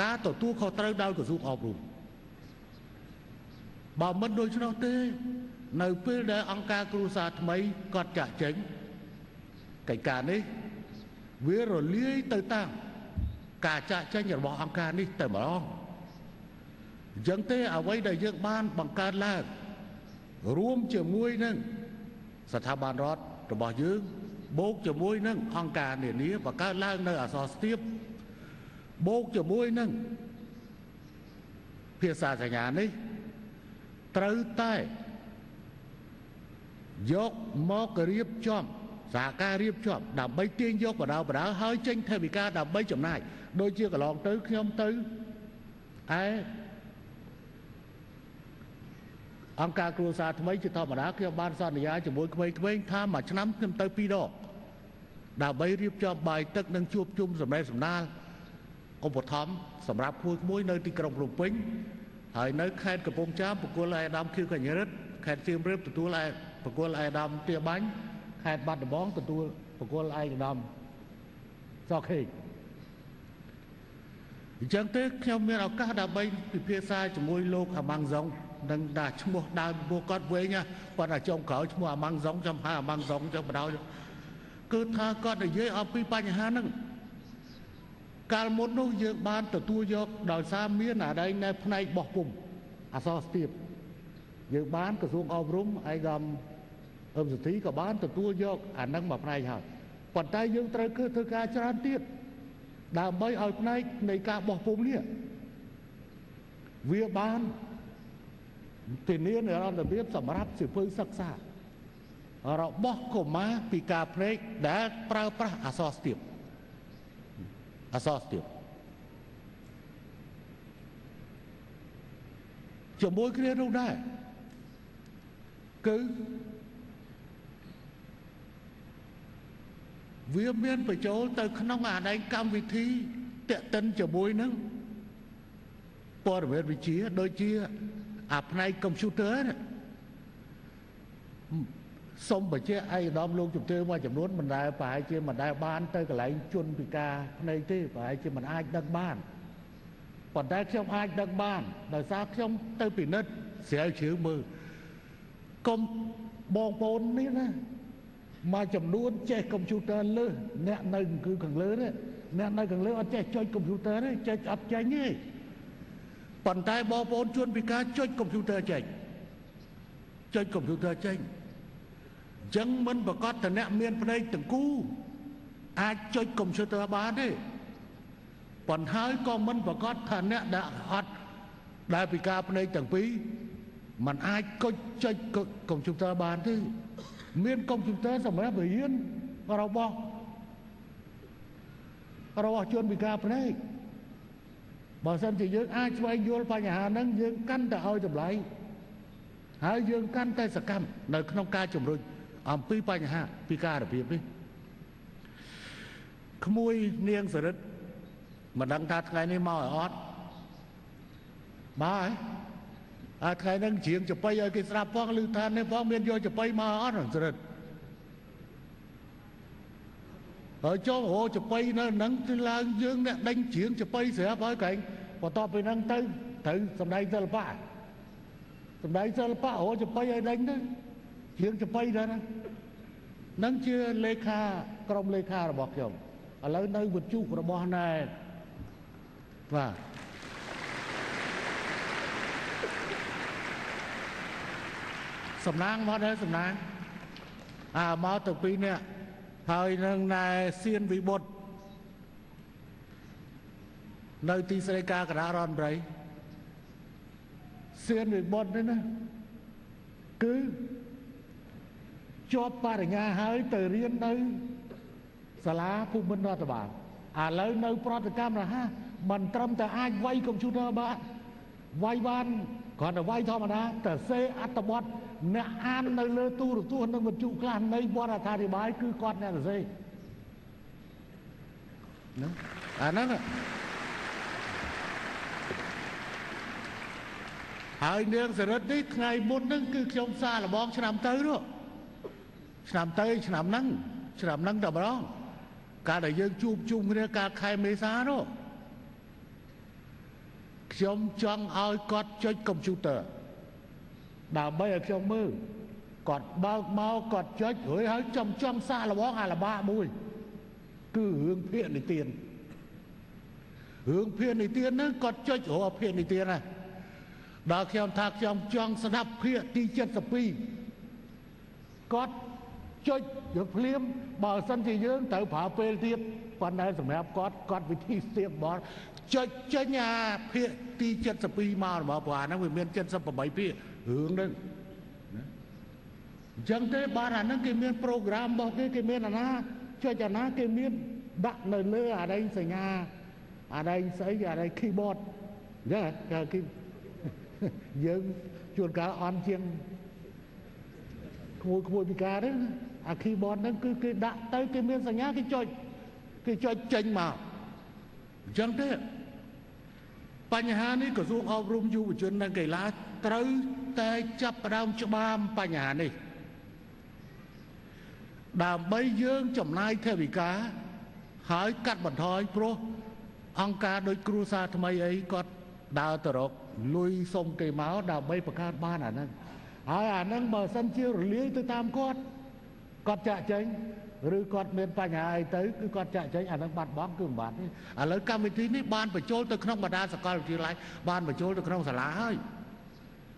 ការទទួលខុសត្រូវដោយក្រសួងអប់រំបើមិនដូច្នោះទេ នៅពេលដែលអង្គការគ្រួសារថ្មីគាត់ចាក់ចេញកិច្ចការនេះវារលាយទៅតាមការចាក់ចេញរបស់អង្គការនេះតែម្ដង អញ្ចឹងទេអ្វីដែលយើងបានបង្កើតឡើងរួមជាមួយនឹងស្ថាប័នរដ្ឋរបស់យើងបូកជាមួយនឹងអង្គការនានាបង្កើតឡើងនៅអសរស្ទាបបូកជាមួយនឹងភាសាសញ្ញានេះត្រូវតែយកមករៀបចំសហការរៀបចំដើម្បីទាញយកបដៅបដៅហើយចេញថវិកាដើម្បីចំណាយដូចជាកន្លងទៅខ្ញុំទៅឯ អង្គការគ្រួសារថ្មីជាធម្មតាខ្ញុំបានសន្យាជាមួយក្មេងៗថាមួយឆ្នាំខ្ញុំទៅពីរដងដើម្បីរៀបចំបាយទឹកនិងជួបជុំសម្ដែងសម្ដាលឧបត្ថម្ភសម្រាប់គួយមួយនៅទីក្រុងភ្នំពេញហើយនៅខេត្តកំពង់ចាមប្រគល់ឯកឧត្តមខៀវកញ្ញរិទ្ធខេត្តសៀមរាបទទួលឯប្រគល់ឯកឧត្តមទាបាញ់ខេត្តបាត់ដំបងទទួលប្រគល់ឯកឧត្តមសខេងអញ្ចឹងទេខ្ញុំមានឱកាសដើម្បីពិភាក្សាជាមួយលោកអាម៉ាំងសុង នឹងដាក់ឈ្មោះដើមពួកគាត់វិញប៉ុន្តែចុងក្រោយឈ្មោះអាម៉ាំងសុងចាំហៅអាម៉ាំងសុងចឹងបដ ாய் គឺថាគាត់និយាយអំពីបញ្ហាហ្នឹងកាលមុននោះយើងបានទទួលយកដោយសារមានអាដែងនៅផ្នែកបោះពុំអសរស្ទាបយើងបានក្រសួងអប់រំឯកឧត្តមអឹមសទ្ធីក៏បានទទួលយកអានឹងមកផ្នែកហើយប៉ុន្តែយើងត្រូវគឺធ្វើការច្រើនទៀតដើម្បីឲ្យផ្នែកនៃការបោះពុំនេះវាបាន ធានានិរន្តរភាពសម្រាប់សិភៅសិក្សារបស់កុមារពីការភ្នែកដែលប្រើប្រាស់អសរស្ទាបអសរស្ទាបជាមួយគ្នានោះដែរគឺវាមានបញ្ចូលទៅក្នុងអាដែងកម្មវិធីតេតិនជាមួយនឹងព័ត៌មានវិទ្យាដូចជា អាផ្នែកកុំព្យូទ័រសូមបញ្ជាក់ឯកឧត្តមលោកជំទាវមួយចំនួនមិនដែលប្រហែលជាមិនដែលបានទៅកន្លែងជនពិការភ្នែកទេប្រហែលជាមិនអាចដឹងបានប៉ុន្តែខ្ញុំអាចដឹងបានដោយសារខ្ញុំទៅពិនិត្យស្រាវជ្រាវមើលកុំបងប្អូននេះណាមួយចំនួនចេះកុំព្យូទ័រលើសអ្នកនៅគឺខាងលើនេះអ្នកនៅខាងលើអត់ចេះចុចកុំព្យូទ័រទេចេះអត់ចេញទេ ប៉ុន្តែបងប្អូនជួនពិការចុចកុំព្យូទ័រចេញចុចកុំព្យូទ័រចេញចឹងមិនប្រកាសតអ្នកមានភ្នែកទាំងគូអាចចុចកុំព្យូទ័របានទេប៉ុន្តែក៏មិនប្រកាសថាអ្នកដែលអត់ដែលពិការភ្នែកទាំងពីរมันអាចកុចចុចកុំព្យូទ័របានទេមានកុំព្យូទ័រសម្រាប់រៀនរបស់របស់ជនពិការភ្នែក បើសិនជាយើងអាចស្វែងយល់បញ្ហាហ្នឹងយើងកាន់តែឲ្យតម្លៃហើយយើងកាន់តែសកម្មនៅក្នុងការជំរុញអំពីបញ្ហាពិការភាពនេះក្មួយនាងសរិទ្ធមិនដឹងថាថ្ងៃនេះមកឲ្យអត់បាទអាថ្ងៃហ្នឹងជ្រៀងចបៃឲ្យគេស្ដាប់ផងឮថានេះផងមានយកចបៃមកអត់សរិទ្ធ ហើយចូលរោចបៃនៅហ្នឹងគឺឡើងយើងអ្នកដេញជ្រៀងចបៃស្រាប់ហើយកែងបន្ទាប់ពីហ្នឹងទៅត្រូវសំដែងសិល្បៈសំដែងសិល្បៈរោចបៃឲ្យដេញទៅជ្រៀងចបៃដែរណានឹងជាលេខាក្រុមលេខារបស់ខ្ញុំឥឡូវនៅវិទ្យុរបស់ណែបាទសំណាងមកដែរសំណាងអាមកទៅពីរនាក់ ហើយនឹងណែសៀនវិបុត្រនៅទីស្រីការកណ្ដាលរដ្ឋមន្ត្រីសៀនវិបុត្រនេះណាគឺជាប់បរិញ្ញាហើយទៅរៀននៅសាលាភូមិន្ទរដ្ឋបាលឥឡូវនៅ ប្រតិកម្មរហ័សមិនត្រឹមតែអាចវាយកុំព្យូទ័របានវាយបាន គ្រាន់តែវាយធម្មតាតែសេអត្តបទអ្នកអាននៅលើទូរទស្សន៍និងវិទ្យុខ្លះនៃបទអត្ថាធិប្បាយគឺគាត់អ្នកសរសេរណាអាហ្នឹងហើយនាងសរិទ្ធនេះថ្ងៃមុនហ្នឹងគឺខ្ញុំសារលបងឆ្នាំទៅនោះឆ្នាំទៅឆ្នាំហ្នឹងឆ្នាំហ្នឹងតែម្ដងកាលដែលយើងជួបជុំគ្នាកាលខែមេសានោះ ខ្ញុំចង់ឲ្យគាត់ចុចកុំព្យូទ័រដើម្បីឲ្យខ្ញុំមើលគាត់បើកមកគាត់ចុចរួចហើយចំចំសាកល្បងអាលបាមួយ គឺរឿងភាគនិទានរឿងភាគនិទានហ្នឹងគាត់ចុចរកភាគនិទានណាដល់ខ្ញុំថាខ្ញុំចង់ស្ដាប់ភាគទី72គាត់ចុចយកភ្លាមបើសិនជាយើងត្រូវប្រើពេលទៀត ប៉ុន្តែសម្រាប់គាត់គាត់វិធីស្ទាបបត់ចុចចេញអាភាគទី72មករបស់ព្រោះអាហ្នឹងវាមាន78ភាគរឿងហ្នឹងអញ្ចឹងទេបាទអាហ្នឹងគេមានប្រូក្រាមរបស់គេគេមានអាណាចុចអាណាគេមានដាក់នៅលើអាដៃសញ្ញាអាដៃស្អីអាដៃ keyboard អញ្ចឹងគេយើងជួនកាលអន់ជាងក្មួយក្មួយពិការទេអា keyboard ហ្នឹងគឺគេដាក់ទៅគេមានសញ្ញាគេចុច គេចុចចេញមកអញ្ចឹងទេបញ្ហានេះក្រសួងអប់រំយុវជននិងកីឡាត្រូវតែចាប់ផ្ដើមច្បាមបញ្ហានេះដើម្បីយើងចំណាយថវិកាហើយកាត់បន្ថយព្រោះអង្គការដូចគ្រួសារថ្មីអីគាត់ដើរទៅរកលុយសុំគេមកដើម្បីបង្កើតបានអាហ្នឹងហើយអាហ្នឹងបើសិនជារលាយទៅតាមគាត់គាត់ចាក់ចេញ ឬគាត់មានបញ្ហាអីទៅគឺគាត់ចាក់ចេញអានឹងបាត់បង់គឺមិនបានទេឥឡូវកម្មវិធីនេះបានបញ្ចូលទៅក្នុងបណ្ដាសាកលវិទ្យាល័យបានបញ្ចូលទៅក្នុងសាលាហើយ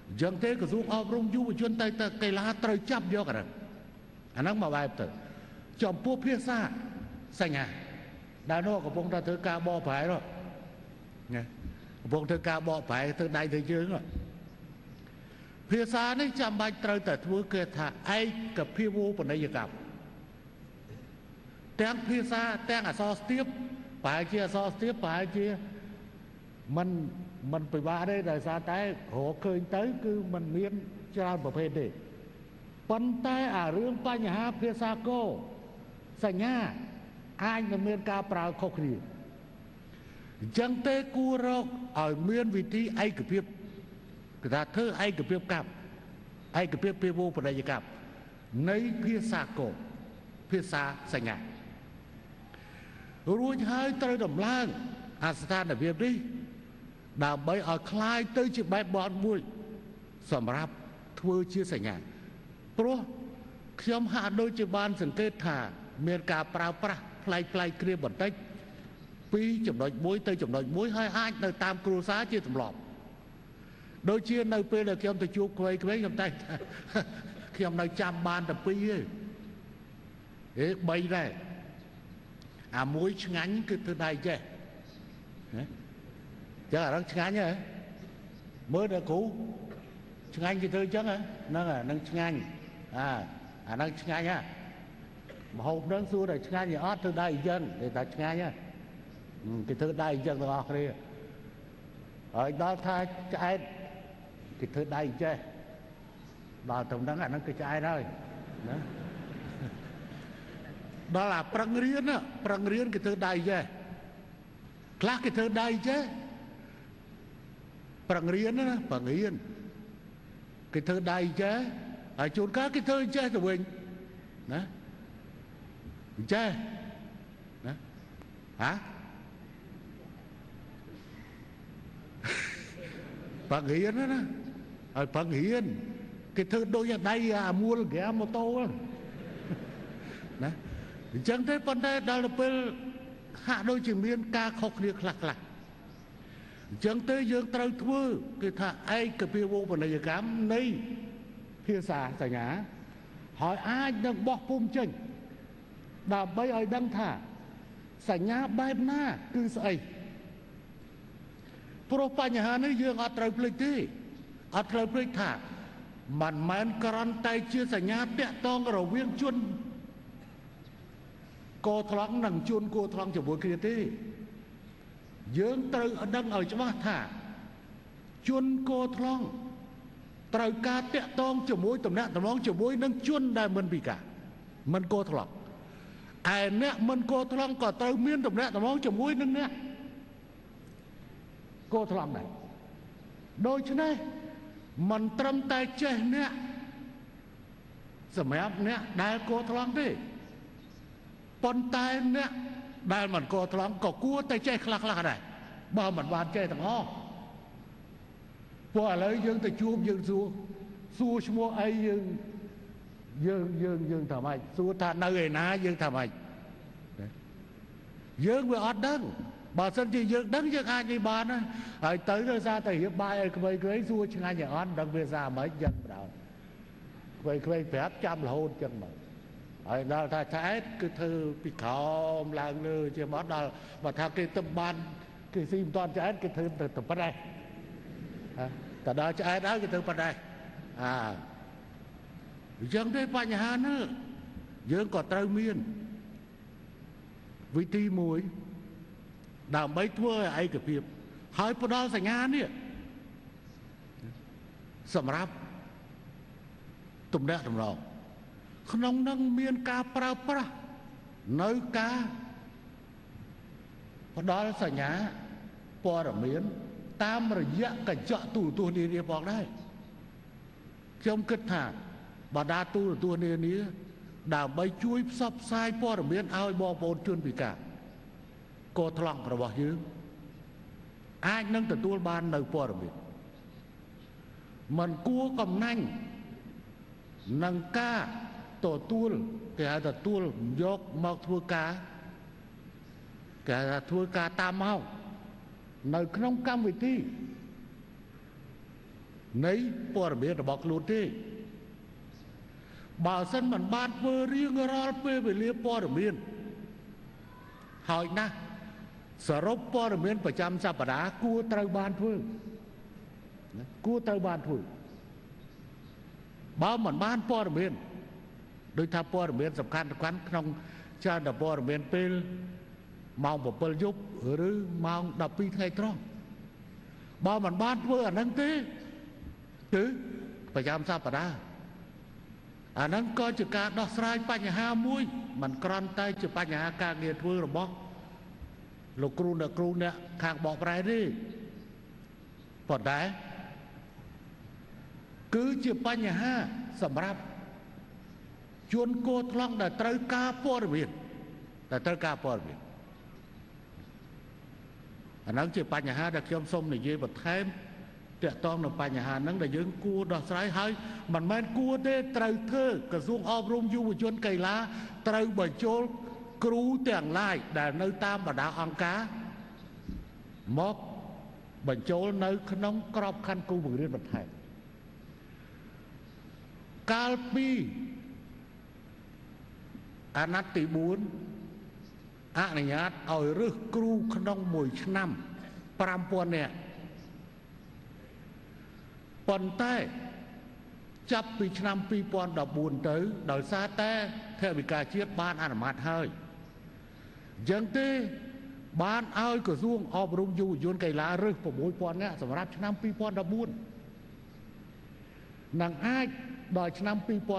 អញ្ចឹងទេក្រសួងអប់រំយុវជនទៅទៅកីឡាត្រូវចាប់យកអាហ្នឹងអាហ្នឹងមកបែបទៅចំពោះភាសាសញ្ញាដែលនោះកំពុងតែធ្វើការបកប្រែនោះណាកំពុងធ្វើការបកប្រែធ្វើដៃធ្វើជើងភាសានេះចាំបាច់ត្រូវតែធ្វើគេថាឯកភាពវោបនីយកម្ម ទាំងភាសាទាំងអក្សរស្ទាបប្រហែលជាអក្សរស្ទាបប្រហែលជាมันมันពិបាកទេដោយសារតែរកឃើញទៅគឺมันមានច្រើនប្រភេទទេប៉ុន្តែអារឿងបញ្ហាភាសាគោសញ្ញាអាចនឹងមានការប្រើខុសគ្នាអញ្ចឹងទេគួររកឲ្យមានវិធីឯកភាពគេថាធ្វើឯកភាពកម្មឯកភាពពីវោបរិយកម្មនៃភាសាគោភាសាសញ្ញា រួចហើយត្រូវដំឡើងអាស្ថានភាពនេះដើម្បីឲ្យคล้ายទៅជាបែបបទមួយសម្រាប់ធ្វើជាសញ្ញាព្រោះខ្ញុំហាក់ដូចជាបានសង្កេតថា មានការប្រើប្រាស់ផ្លែកផ្លែកគ្រាបន្តិចពីចំណុចមួយទៅចំណុចមួយហើយអាចនៅតាមគ្រួសារជាទម្លាប់ដូចជានៅពេលដែលខ្ញុំទៅជួបក្មេងៗខ្ញុំតែខ្ញុំនៅចាំបានតែពីរទេអេ3ដែរ អាមួយឆ្ងាញ់គឺធ្វើដៃចេះចឹងអារឹងឆ្ងាញ់ហ៎មើលដល់គ្រូឆ្ងាញ់គេធ្វើចឹងហ្នឹងហ្នឹងឆ្ងាញ់អាអាហ្នឹងឆ្ងាញ់ហ៎មហូបហ្នឹងសួរតែឆ្ងាញ់ឬអត់ធ្វើដៃចឹងគេថាឆ្ងាញ់ហ៎គេធ្វើដៃចឹងទាំងអស់គ្នាហើយដល់ថាឆ្អែតគេធ្វើដៃចេះដល់ត្រឹមហ្នឹងអាហ្នឹងគឺឆ្អែតហើយណា ដល់អាប្រឹងរៀនប្រឹងរៀនគេធ្វើដៃចេះខ្លះគេធ្វើដៃចេះប្រឹងរៀនណាប្រឹងរៀនគេធ្វើដៃចេះហើយជួនកាលគេធ្វើចេះទៅវិញណាចេះណាហ៎ប្រឹងរៀនណាហើយប្រឹងរៀនគេធ្វើដូចដៃអាមួលហ្គេមម៉ូតូណា អញ្ចឹងទេប៉ុន្តែដល់ទៅពេលហាក់ដូចជាមានការខុសគ្នាខ្លះខ្លះអញ្ចឹងទេយើងត្រូវធ្វើគឺថាឯកភាវោបនីយកម្មនៃភាសាសញ្ញាហើយអាចនឹងបោះពុំចេញដើម្បីឲ្យដឹងថាសញ្ញាបែបណាគឺស្អីព្រោះបញ្ហានេះយើងអត់ត្រូវភ្លេចទេអត់ត្រូវភ្លេចថាមិនមែនក្រន់តែជាសញ្ញាតាក់ទងរវាងជន គោថ្លង់និងជួនគោថ្លង់ជាមួយគ្នាទេ យើងត្រូវដឹងឲ្យច្បាស់ថាជនកោថ្លង់ត្រូវការតាក់ទងជាមួយតំណាក់តំណងជាមួយនឹងជនដែលមិនពិការមិនកោថ្លង់ឯអ្នកមិនកោថ្លង់ក៏ត្រូវមានតំណាក់តំណងជាមួយនឹងអ្នកកោថ្លង់ដែរដូច្នេះមិនត្រឹមតែចេះអ្នកសម្រាប់អ្នកដែលកោថ្លង់ទេ ប៉ុន្តែអ្នកដែលមិនកោថ្លង់ក៏គួរតែចេះខ្លះខ្លះដែរបើមិនបានចេះទាំងអស់ព្រោះឥឡូវយើងទៅជួបយើងសួរសួរឈ្មោះអីយើងយើងយើងយើងថាម៉េចសួរថានៅឯណាយើងថាម៉េចយើងវាអត់ដឹងបើសិនជាយើងដឹងយើងអាចនិយាយបានណាហើយទៅទៅសារតែរៀបបាយឲ្យក្មេងៗសួរឆ្ងាញ់ឲ្យអត់ដឹងវាសារម៉េចយ៉ាងបណ្ដោយក្មេងៗប្រាប់ចាំរហូតចឹងមក ហើយដល់ថាឆ្អែតគឺធ្វើពីក្រោមឡើងលើជាមកដល់បើថាគេទៅបានគេស៊ីមិនតាន់ឆ្អែតគេធ្វើទៅទៅប៉ុណ្ណេះតែដល់ឆ្អែតហើយគេធ្វើប៉ុណ្ណេះអាអញ្ចឹងទេបញ្ហានោះយើងក៏ត្រូវមានវិធីមួយដើម្បីធ្វើឲ្យឯកភាពហើយផ្ដល់សញ្ញានេះសម្រាប់ទំនាក់ទំនង ក្នុងនឹងមានការប្រើប្រាស់នៅការផ្ដល់សញ្ញាព័ត៌មានតាមរយៈកញ្ចក់ទូរទស្សន៍នានាផងដែរខ្ញុំគិតថាបដាទូរទស្សន៍នានាដើម្បីជួយផ្សព្វផ្សាយព័ត៌មានឲ្យបងប្អូនជនពិការកោថ្លង់របស់យើងអាចនឹងទទួលបាននៅព័ត៌មានมันគួរកំណាញ់នឹងការ ទទួលគេហៅទទួលយកមកធ្វើការគេហៅថាធ្វើការតាមមកនៅក្នុងកម្មវិធីនៃព័ត៌មានរបស់ខ្លួនទេបើសិនមិនបានធ្វើរៀងរាល់ពេលវេលាព័ត៌មានហើយណាស់សរុបព័ត៌មានប្រចាំសប្តាហ៍គួរត្រូវបានធ្វើគួរត្រូវបានធ្វើបើមិនបានព័ត៌មាន ដូចថាព័ត៌មានសំខាន់សំខាន់ក្នុងចានព័ត៌មានពេលម៉ោង7យប់ឬម៉ោង12ថ្ងៃត្រង់បើមិនបានធ្វើអាហ្នឹងទេគឺប្រចាំសប្តាហ៍អាហ្នឹងក៏ជាការដោះស្រាយបញ្ហាមួយមិនក្រន់តែជាបញ្ហាការងារធ្វើរបស់លោកគ្រូអ្នកគ្រូអ្នកខាងបកប្រែទេប៉ុន្តែគឺជាបញ្ហាសម្រាប់ ជួនកោថ្លង់ដែលត្រូវការព័ត៌មានដែលត្រូវការព័ត៌មានអាហ្នឹងជាបញ្ហាដែលខ្ញុំសូមនិយាយបន្ថែមតាក់ទងនឹងបញ្ហាហ្នឹងដែលយើងគួរដោះស្រាយហើយមិនមែនគួរទេត្រូវធ្វើក្រសួងអប់រំយុវជនកីឡាត្រូវបញ្ចូលគ្រូទាំងឡាយដែលនៅតាមបណ្ដាអង្គការមកបញ្ចូលនៅក្នុងក្របខ័ណ្ឌគ្រូបង្រៀនបន្ថែមកាលពី អាណត្តិទី4អនុញ្ញាតឲ្យរឹសគ្រូក្នុងមួយឆ្នាំ5000នាក់ប៉ុន្តែចាប់ពីឆ្នាំ2014ទៅដោយសារតែថវិកាជាតិបានអនុម័តហើយអញ្ចឹងទេបានឲ្យក្រសួងអប់រំយុវជនកីឡារើស6000នាក់សម្រាប់ឆ្នាំ2014នឹងអាច ដល់ឆ្នាំ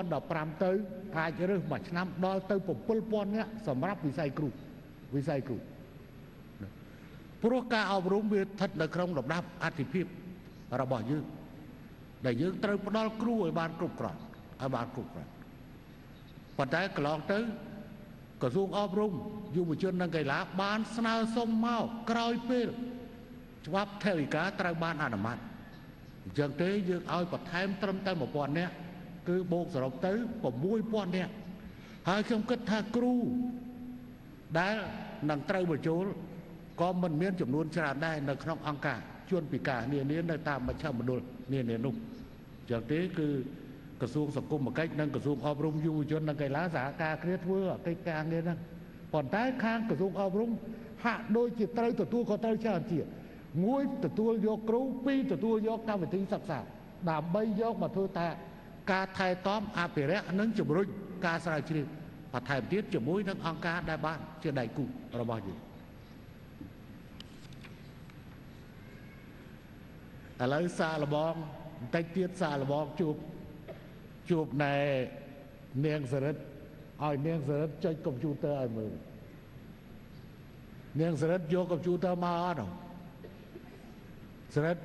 2015ទៅអាចរើសមួយឆ្នាំដល់ទៅ7000នាក់សម្រាប់វិស័យគ្រូវិស័យគ្រូព្រោះការអប់រំវាស្ថិតនៅក្នុងលំដាប់អធិភាពរបស់យើងដែលយើងត្រូវផ្ដល់គ្រូឲ្យបានគ្រប់គ្រាន់ឲ្យបានគ្រប់គ្រាន់ប៉ុន្តែកន្លងទៅក្រសួងអប់រំយុវជននិងកីឡាបានស្នើសុំមកក្រោយពេលច្បាប់ថវិកាត្រូវបានអនុម័តអញ្ចឹងទេយើងឲ្យបន្ថែមត្រឹមតែ1000នាក់ គឺបូកសរុបទៅ6000នាក់ហើយខ្ញុំគិតថាគ្រូដែលនឹងត្រូវបញ្ចូលក៏មិនមានចំនួនច្រើនដែរនៅក្នុងអង្គការជួនពិការនានានៅតាមមជ្ឈមណ្ឌលនានានោះអញ្ចឹងទេគឺក្រសួងសង្គមកិច្ចនិងក្រសួងអប់រំយុវជននិងកីឡាសហការគ្នាធ្វើកិច្ចការងារហ្នឹងប៉ុន្តែខាងក្រសួងអប់រំហាក់ដូចជាត្រូវទទួលក៏ត្រូវច្រើនទៀតមួយទទួលយកគ្រូពីរទទួលយកកម្មវិធីសិក្សាដើម្បីយកមកធ្វើតា ការថែទាំអភិរក្សនិងជំរុញការស្រាវជ្រាវបន្ថែមទៀតជាមួយនឹងអង្គការដែលបានជាដៃគូរបស់យើងឥឡូវសាកល្បងបន្តិចទៀតសាកល្បងជួបជួបណែនាងសរិទ្ធឲ្យនាងសរិទ្ធចុចកុំព្យូទ័រឲ្យមើលនាងសរិទ្ធយកកុំព្យូទ័រមកអត់សរិទ្ធ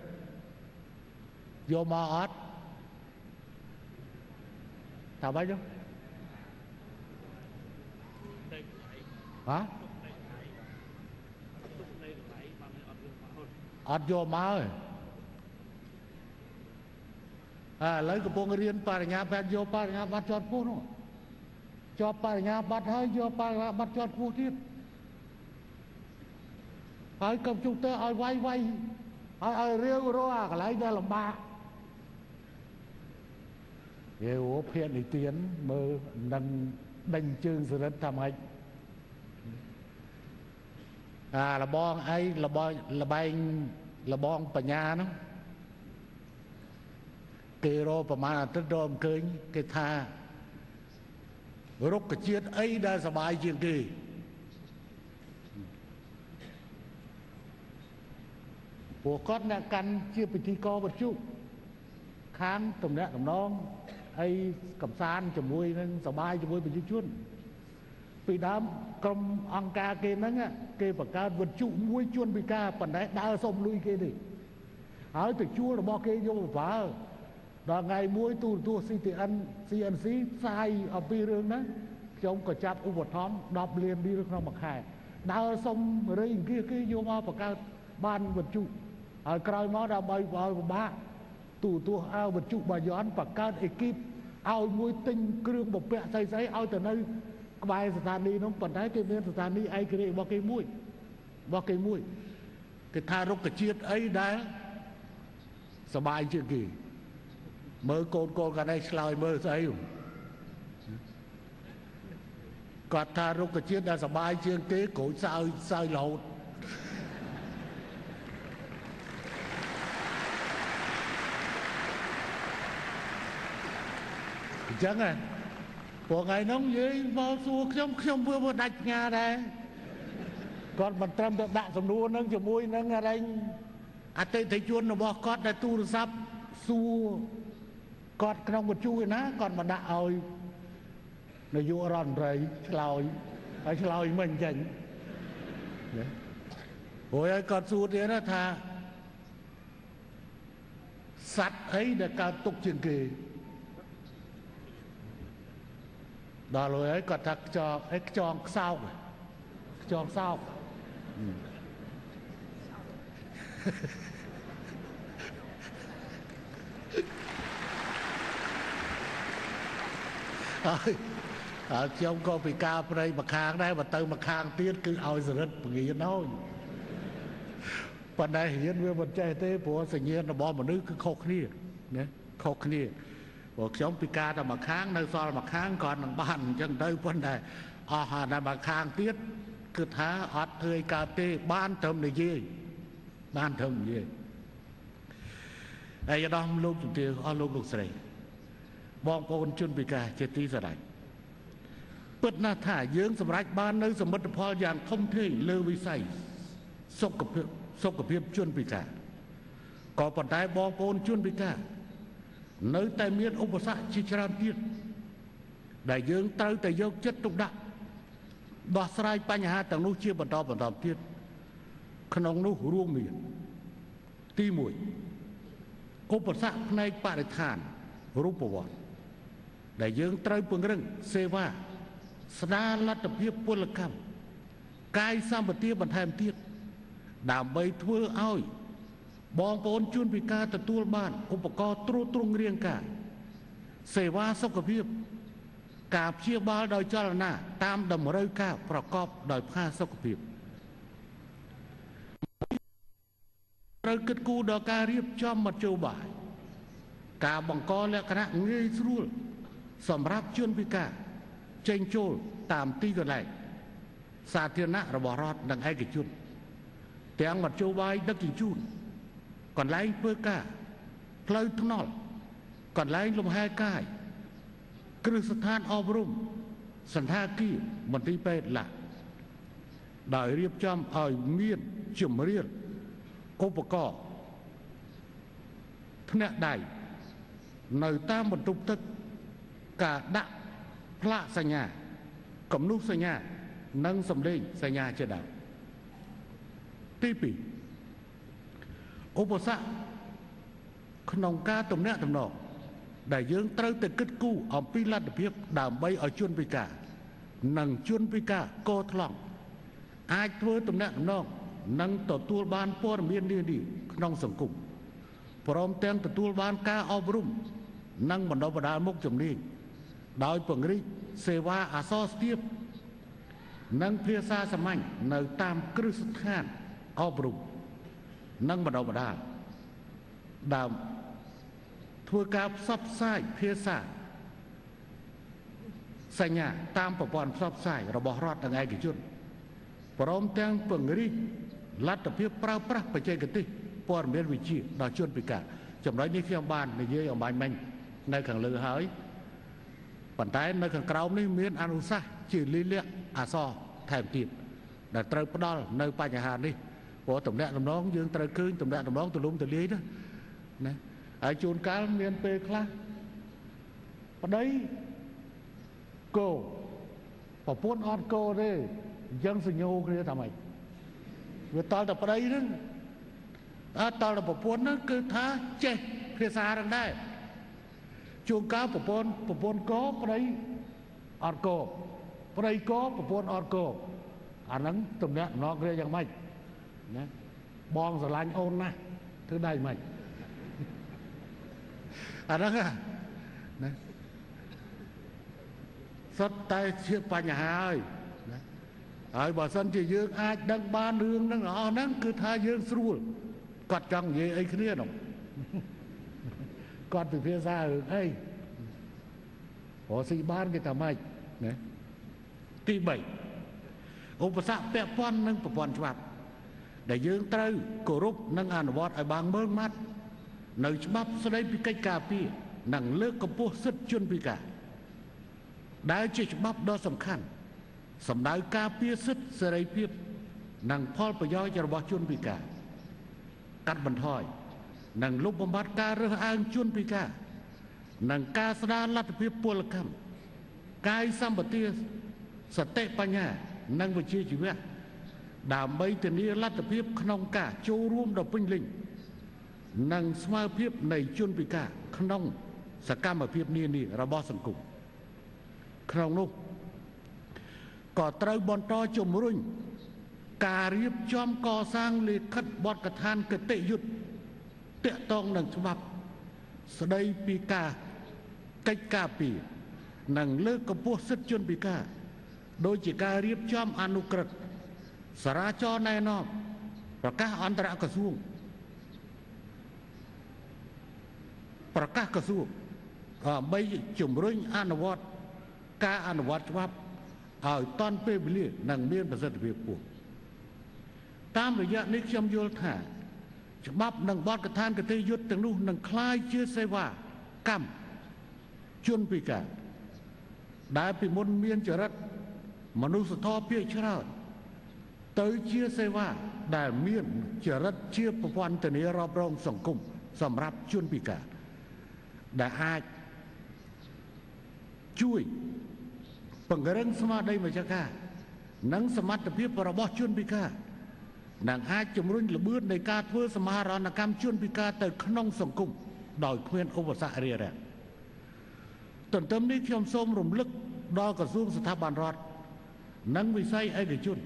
យកមកអត់ ថាបាច់ហ៎អត់យកមកទេអើឥឡូវកំពុងរៀនបរិញ្ញាបត្រយកបរិញ្ញាបត្រជាប់ពោះនោះជាប់បរិញ្ញាបត្រហើយយកបរិញ្ញាបត្រជាប់ពោះទៀតហើយកុំព្យូទ័រឲ្យវាយវាយឲ្យឲ្យរាវរកអាកន្លែងដែលលំបាក យេអូភាកនិទានមើលនឹងដេញជើងសរិទ្ធថាម៉េចអាលបងអីលបងលបែងលបងបញ្ញាហ្នឹងគេរកប្រមាណអាទិត្យរកមិនឃើញគេថារុក្ខជាតិអីដែលសបាយជាងគេពួកគាត់អ្នកកាន់ជាពិធីករវត្ថុខាងតំណាក់តំណង អីកំសាន្តជាមួយនឹងសបាយជាមួយប្រជាជន ពីដើមក្រុមអង្គការគេហ្នឹងគេបង្កើតវត្ថុមួយជួនពិការប៉ុន្តែដើរសុំលុយគេទេហើយទៅជួលរបស់គេយកបប្រើដល់ថ្ងៃមួយទូរទស្សន៍ CTN CNC ផ្សាយអំពីរឿងហ្នឹងខ្ញុំក៏ចាប់ឧបត្ថម្ភ10លានរៀលក្នុងមួយខែដើរសុំរៃអង្គាគេយកមកបង្កើតបានវត្ថុហើយក្រោយមកដើម្បីឲ្យពិបាក ទូទស្សន៍អើវត្ថុបាយ័នបង្កើតអេគីបឲ្យមួយទិញគ្រឿងបំពាក់ស្អីស្អីឲ្យទៅនៅក្បែរស្ថានីយ៍នោះប៉ុន្តែគេមានស្ថានីយ៍ឯករាជ្យរបស់គេមួយរបស់គេមួយគេថារុក្ខជាតិអីដែលសបាយជាងគេមើលកូនកូនកាលនេះឆ្លើយមើលស្អីគាត់ថារុក្ខជាតិដែលសបាយជាងគេក្រូចសើចសើចរហូត អញ្ចឹងហ៎ព្រោះថ្ងៃនោះនិយាយមកសួរខ្ញុំខ្ញុំ vừa មកដាច់ផ្ងាដែរគាត់មិនត្រឹមតែដាក់សំណួរនឹងជាមួយនឹងអរិញអតិថិជនរបស់គាត់ដែលទូរស័ព្ទសួរគាត់ក្នុងវិទ្យុឯណាគាត់មកដាក់ឲ្យនាយករដ្ឋមន្ត្រីឆ្លើយហើយឆ្លើយមិនចេញណាព្រោះឲ្យគាត់សួរទៀតថាសัตว์អីដែលកើតទុកជាងគេ ដល់ហើយគាត់ថាខ្ចងអីខ្ចងខ្សោកខ្ចងសោកហើយហើយខ្ញុំក៏ពិការប្រៃម្ខាងដែរបើទៅម្ខាងទៀតគឺឲ្យសរិទ្ធពងៀនហើយប៉ុន្តែរៀនវាមិនចេះទេព្រោះសញ្ញាណរបស់មនុស្សគឺខុសគ្នាណាខុសគ្នា ព្រោះខ្ញុំពិការតែម្ខាងនៅសល់ម្ខាងក៏នឹងបានអញ្ចឹងទៅប៉ុន្តែអស់តែម្ខាងទៀតគឺថាអត់ធ្វើឲ្យកើតទេបានត្រឹមនិយាយបានត្រឹមនិយាយហើយដល់លោកជំទាវអស់លោកលោកស្រីបងប្អូនជនពិការជាទីស្រឡាញ់ពិតណាស់ថាយើងសម្រេចបាននៅសមិទ្ធផលយ៉ាងធំធេងលើវិស័យសុខភាពសុខភាពជនពិការក៏ប៉ុន្តែបងប្អូនជនពិការ នៅតែមានឧបសគ្គជាច្រើនទៀតដែលយើងត្រូវតែយកចិត្តទុកដាក់ដោះស្រាយបញ្ហាទាំងនោះជាបន្តបន្តទៀតក្នុងនោះរួមមាន ទី1ឧបសគ្គផ្នែកបរិស្ថានរូបវន្តដែលយើងត្រូវពង្រឹងសេវាស្ដារលទ្ធភាពពលកម្មកាយសម្បទាបន្ថែមទៀតដើម្បីធ្វើឲ្យ បងប្អូនជួនពិការទទួលបានឧបករណ៍ត្រួតត្រងរាងកាយសេវាសុខភាព ការព្យាបាលដោយចលនាតាមតម្រូវការប្រកបដោយផាសុខភាពត្រូវគិតគូរដល់ការរៀបចំមធ្យោបាយការបង្កលក្ខណៈងាយស្រួល សម្រាប់ជនពិការចេញចូលតាមទីកន្លែងសាធារណៈរបស់រដ្ឋនិងឯកជនទាំងមធ្យោបាយដឹកជញ្ជូន កន្លែងធ្វើការផ្លូវថ្នល់កន្លែងលំហែកាយគ្រឹះស្ថានអប់រំសន្តាគារមន្ទីរពេទ្យឡាដោយរៀបចំឲ្យមានជំរាលឧបករណ៍ភ្នាក់ដៃនៅតាមបន្ទប់ទឹកការដាក់ផ្លាកសញ្ញាគំនុះសញ្ញានិងសម្លេងសញ្ញាជាដើមទី2 ឧបសគ្គក្នុងការទំនាក់ទំនងដែលយើងត្រូវតែគិតគូរអំពីលទ្ធភាពដើម្បីឲ្យជនពិការនិងជនពិការកោថ្លង់អាចធ្វើទំនាក់ទំនងនិងទទួលបានព័ត៌មាននានាក្នុងសង្គមព្រមទាំងទទួលបានការអប់រំនិងបណ្ដុះបណ្ដាលមុខជំនាញដោយពង្រីកសេវាអសរស្ទាបនិងភាសាសាមញ្ញនៅតាមគ្រឹះស្ថានអប់រំ និងបណ្ដុះបណ្ដាលដើមធ្វើការផ្សព្វផ្សាយភាសាសញ្ញាតាមប្រព័ន្ធផ្សព្វផ្សាយរបស់រដ្ឋនិងឯកជនព្រមទាំងពង្រីកលទ្ធភាពប្រើប្រាស់បច្ចេកទេសព័ត៌មានវិទ្យាដល់ជនពិការចំណុចនេះខ្ញុំបាននិយាយអំបញ្ញមិញនៅខាងលើហើយប៉ុន្តែនៅខាងក្រោមនេះមានអនុសាសន៍ជាលិលាក់អសរថែមទៀតដែលត្រូវផ្ដល់នៅបញ្ហានេះ ព្រោះតំណាក់តំណងយើងត្រូវឃើញតំណាក់តំណងទលំទលាយណាណាហើយជួនកាលមានពេលខ្លះប្តីគោប្រពន្ធអត់គោទេអញ្ចឹងសញ្ញោគ្នាថាម៉េចវាតល់តែប្តីហ្នឹងអត់តល់តែប្រពន្ធហ្នឹងគឺថាចេះភាសាហ្នឹងដែរជួនកាលប្រពន្ធប្រពន្ធគោប្តីអត់គោប្តីគោប្រពន្ធអត់គោអាហ្នឹងទំនាក់ទំនងគ្នាយ៉ាងម៉េច ណាបងស្រឡាញ់អូនណាស់ធ្វើដៃម៉េចអាហ្នឹងណាសុទ្ធតែជាបញ្ហាហើយណាហើយបើសិនជាយើងអាចដឹងបានរឿងហ្នឹងអស់ហ្នឹងគឺថាយើងស្រួលគាត់ចង់និយាយអីគ្នានោះគាត់ពិភាក្សារឿងអីព្រោះស៊ីបានគេថាម៉េចណាទី3ឧបសគ្គពាក់ព័ន្ធនឹងប្រព័ន្ធច្បាប់ ដែលយើងត្រូវគោរពនិងអនុវត្តឲ្យបានមើលម៉ាត់នៅច្បាប់ស្តីពីកិច្ចការពារនិងលើកកម្ពស់សិទ្ធិជនពិការដែលជាច្បាប់ដ៏សំខាន់សម្ដៅការពារសិទ្ធិសេរីភាព និងផលប្រយោជន៍របស់ជនពិការកាត់បន្ថយនិងលុបបំបាត់ការរើសអើងជនពិការ និងការស្ដារលទ្ធភាពពលកម្មកាយសម្បទាសតិបញ្ញា និងវិជ្ជាជីវៈ ដើម្បីធានាលទ្ធភាពក្នុងការចូលរួមដ៏ពេញលេញនិងស្មារភាពនៃជនពិការក្នុងសកម្មភាពនានារបស់សង្គមក្នុងនោះក៏ត្រូវបន្តជំរុញការរៀបចំកសាងលិខិតបទកថានគតិយុត្តតាក់ទងនឹងច្បាប់ស្ដីពីការកិច្ចការពីនិងលើកកម្ពស់សិទ្ធិជនពិការ ដោយជាការរៀបចំអនុក្រឹត្យ សារាចរណែនាំប្រកាសអន្តរក្រសួងប្រកាសក្រសួងដើម្បីជំរុញអនុវត្តការអនុវត្តច្បាប់ឲ្យតាន់ពេលវេលានិងមានប្រសិទ្ធភាពខ្ពស់តាមរយៈនេះខ្ញុំយល់ថាច្បាប់និងបទកថានកតិយុត្តទាំងនោះនឹងคล้ายជាសេវាកម្មជនពិការដែលពីមុនមានចរិតមនុស្សធម៌ភាគច្រើន ទៅជាសេវាដែលមានចរិតជាប្រព័ន្ធធានារ៉ាប់រងសង្គមសម្រាប់ជនពិការដែលអាចជួយពង្រឹងស្មារតីម្ចាស់ការនិងសមត្ថភាពរបស់ជនពិការនិងអាចជំរុញល្បឿននៃការធ្វើសមាហរណកម្មជនពិការទៅក្នុងសង្គមដោយគ្មានឧបសគ្គរារាំងទន្ទឹមនេះខ្ញុំសូមរំលឹកដល់ក្រសួងស្ថាប័នរដ្ឋនិងវិស័យឯកជន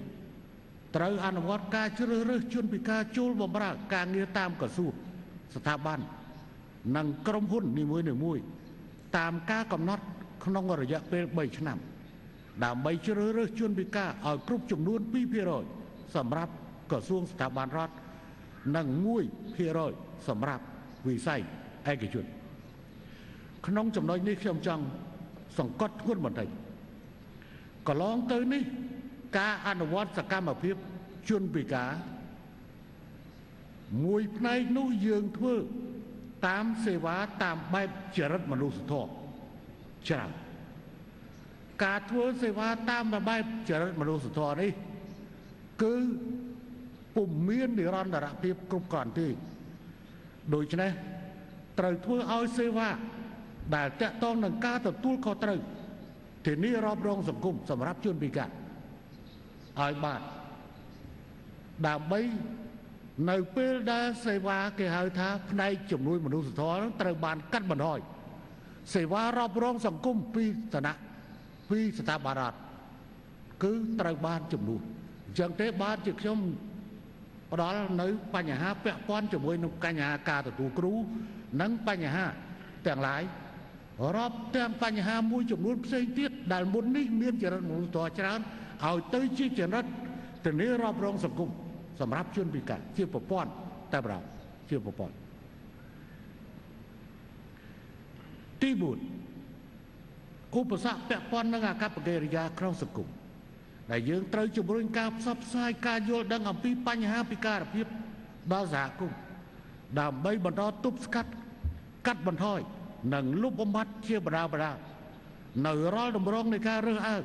ត្រូវអនុវត្តការជ្រើសរើសជនពិការចូលបម្រើការងារតាមក្រសួងស្ថាប័ននិងក្រុមហ៊ុននីមួយៗតាមការកំណត់ក្នុងរយៈពេល3ឆ្នាំ ដើម្បីជ្រើសរើសជនពិការឲ្យគ្រប់ចំនួន2%សម្រាប់ក្រសួងស្ថាប័នរដ្ឋនិង1%សម្រាប់វិស័យឯកជនក្នុងចំណុចនេះខ្ញុំចង់សង្កត់ធ្ងន់បន្តិចកន្លងទៅនេះ ការអនុវត្តសកម្មភាពជនពិការមួយផ្នែកនោះយើងធ្វើតាមសេវាតាមបែបចរិតមនុស្សធម៌ច្រើនការធ្វើសេវាតាមបែបចរិតមនុស្សធម៌នេះ គឺពុំមាននិរន្តរភាពគ្រប់គ្រាន់ទេដូច្នេះត្រូវធ្វើឲ្យសេវាដែលតកតងនឹងការទទួលខុសត្រូវធានារ៉ាប់រងសង្គមសម្រាប់ជនពិការ ឲ្យបានដើម្បីនៅពេលដែលសេវាគេហៅថាផ្នែកជំនួយមនុស្សធម៌នឹងត្រូវបានកាត់បន្ថយសេវារ៉ាប់រងសង្គមពីឋានៈពីស្ថាប័នរដ្ឋគឺត្រូវបានជំនួសអញ្ចឹងទេបានជាខ្ញុំផ្ដល់នៅបញ្ហាពាក់ព័ន្ធជាមួយនឹងបញ្ហាការទទួលគ្រូនិងបញ្ហាទាំងឡាយរាប់ទាំងបញ្ហាមួយចំនួនផ្សេងទៀតដែលមុននេះមានចរិតមនុស្សធម៌ច្រើន ឲ្យទៅជាចរិតធានារាប់រងសង្គមសម្រាប់ជនពិការជាប្រព័ន្ធតែប្រជាប្រព័ន្ធទី4ឧបសគ្គពាក់ព័ន្ធនឹងអាកប្បកិរិយាក្នុងសង្គមដែលយើងត្រូវជំរុញការផ្សព្វផ្សាយការយល់ដឹងអំពីបញ្ហាពិការភាពដល់សហគមន៍ដើម្បីបន្តទប់ស្កាត់កាត់បន្ថយនិងលុបបំបាត់ជាបដាបដានៅរាល់តម្រងនៃការរើសអើង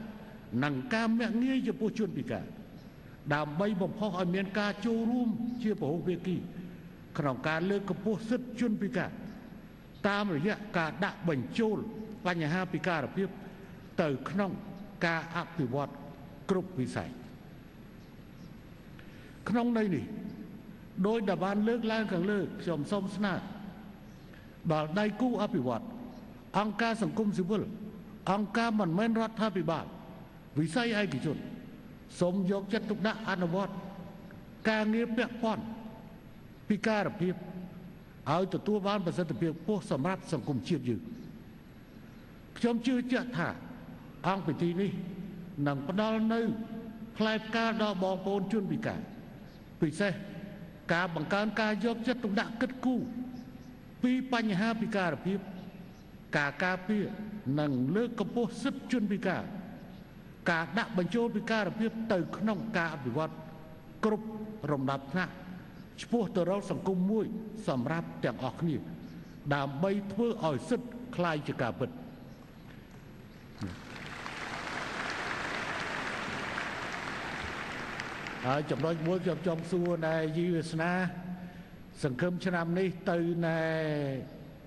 និងការមាក់ងាយចំពោះជនពិការដើម្បីបំផុសឲ្យមានការចូលរួមជាពហុភាគីក្នុងការលើកកម្ពស់សិទ្ធិជនពិការតាមរយៈការដាក់បញ្ចូលបញ្ហាពិការភាពទៅក្នុងការអភិវឌ្ឍគ្រប់វិស័យក្នុងន័យនេះដោយដែលបានលើកឡើងខាងលើខ្ញុំសូមស្នើដល់ដៃគូអភិវឌ្ឍអង្គការសង្គមស៊ីវិលអង្គការមិនមែនរដ្ឋាភិបាល វិស័យឯកជនសូមយកចិត្តទុកដាក់អនុវត្តការងារពាក់ព័ន្ធពិការភាពឲ្យទទួលបានប្រសិទ្ធភាពខ្ពស់សម្រាប់សង្គមជាតិយើងខ្ញុំជឿជាក់ថាអង្គពិធីនេះនឹងផ្ដល់នៅផ្លែផ្កាដល់បងប្អូនជនពិការពិសេសការបង្កើនការយកចិត្តទុកដាក់គិតគូរពីបញ្ហាពិការភាពការការពារនិងលើកកម្ពស់សិទ្ធិជនពិការ ការដាក់បញ្ចូលពិការភាពទៅក្នុងការអភិវឌ្ឍគ្រប់រំដាប់ថ្នាក់ឆ្ពោះទៅរកសង្គមមួយសម្រាប់ទាំងអស់គ្នាដើម្បីធ្វើឲ្យសិទ្ធិคล้ายជាការពិតហើយចំណុចមួយខ្ញុំចង់សួរណែយីវាសនា សង្ឃឹមឆ្នាំនេះទៅណែ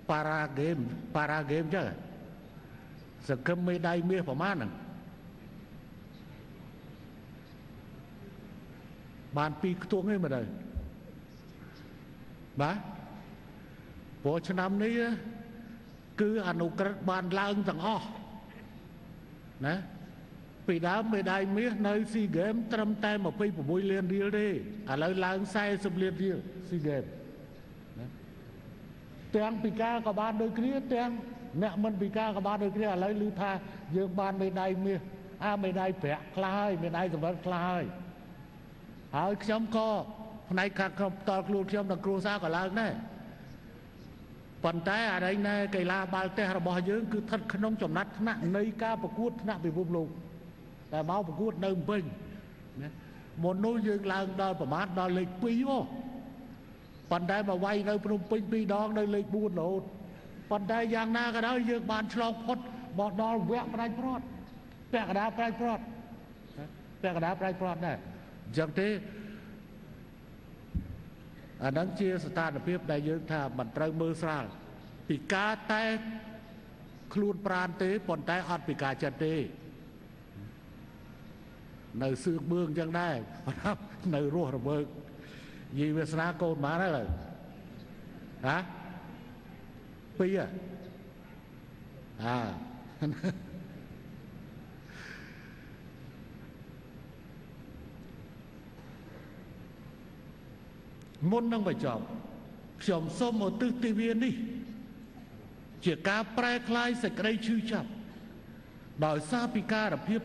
ប៉ារ៉ាហ្គេមប៉ារ៉ាហ្គេមចឹងសង្ឃឹមមេដៃមាសប្រមាណហ្នឹង បានពីរខ្ទង់ទេមើលទៅបាទព្រោះឆ្នាំនេះគឺអនុក្រឹត្យបានឡើងទាំងអស់ណាពីដើមមេដាយមាសនៅស៊ីហ្គេមត្រឹមតែ26លានរៀលទេឥឡូវឡើង40លានរៀលស៊ីហ្គេមណាទាំងពីការក៏បានដូចគ្នាទាំងអ្នកមិនពីការក៏បានដូចគ្នាឥឡូវឮថាយើងបានមេដាយមាសអាមេដាយប្រាក់ខ្លះហើយមេដាយសម្រិតខ្លះហើយ ហើយខ្ញុំក៏ផ្នែកខាងខ្ញុំផ្ទាល់ខ្លួនខ្ញុំនិងគ្រួសារក៏ឡើងដែរប៉ុន្តែអរិញណែកីឡាបាល់ទះរបស់យើងគឺស្ថិតក្នុងចំណាត់ថ្នាក់នៃការប្រកួតថ្នាក់ពិភពលោកតែមកប្រកួតនៅពេញណាមុននោះយើងឡើងដល់ប្រមាណដល់លេខ2មកប៉ុន្តែមកវាយនៅភ្នំពេញ2ដងនៅលេខ4រហូតប៉ុន្តែយ៉ាងណាក៏ដោយយើងបានឆ្លងផុតមកដល់វគ្គប្រាច់ព្រាត់ពាក់កណ្ដាលប្រាច់ព្រាត់ពាក់កណ្ដាលប្រាច់ព្រាត់ដែរ អញ្ចឹងទេអាហ្នឹងជាស្ថានភាពដែលយើងថាមិនត្រូវមើលស្រាលពីការតែខ្លួនប្រានទេប៉ុន្តែអត់ពីការចិត្តទេ នៅសឿកបឿងចឹងដែរប្រហែលនៅរស់រវើកយីវាសនាកូនបានហើយហ៎ពីរអា មុននឹងបញ្ចប់ខ្ញុំសូមឧទ្ទិសទិវានេះ ជាការប្រែក្លាយសេចក្តីឈឺចាប់ដោយសារពីការភាព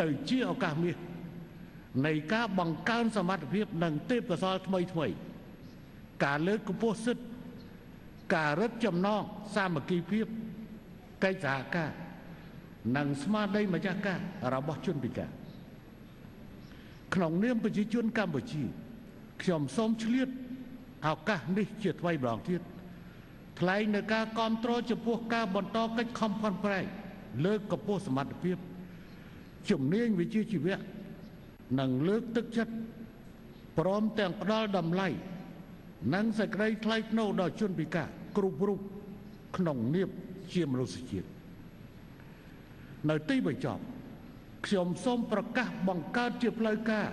ទៅជាឱកាសមាសនៃការបង្កើនសមត្ថភាពនិងទេពកោសល្យថ្មីថ្មី ការលើកកម្ពស់សិទ្ធិការរឹតចំណងសាមគ្គីភាពកិច្ចសហការនិងស្មារតីម្ចាស់ការរបស់ជនពិការក្នុងនាមប្រជាជនកម្ពុជា ខ្ញុំសូមឆ្លៀតឱកាសនេះជាថ្មីម្ដងទៀតថ្លែងនៅការគ្រប់គ្រងចំពោះការបន្តកិច្ចខំប្រឹងប្រែងលើកកម្ពស់សមត្ថភាពជំនាញវិជ្ជាជីវៈនិងលើកទឹកចិត្តព្រមទាំងផ្ដល់តម្លៃនិងសេចក្តីថ្លៃថ្នូរដល់ជនពិការគ្រប់រូបក្នុងនាមជាមនុស្សជាតិនៅទីបញ្ចប់ខ្ញុំសូមប្រកាសបង្កើតជាផ្លូវការ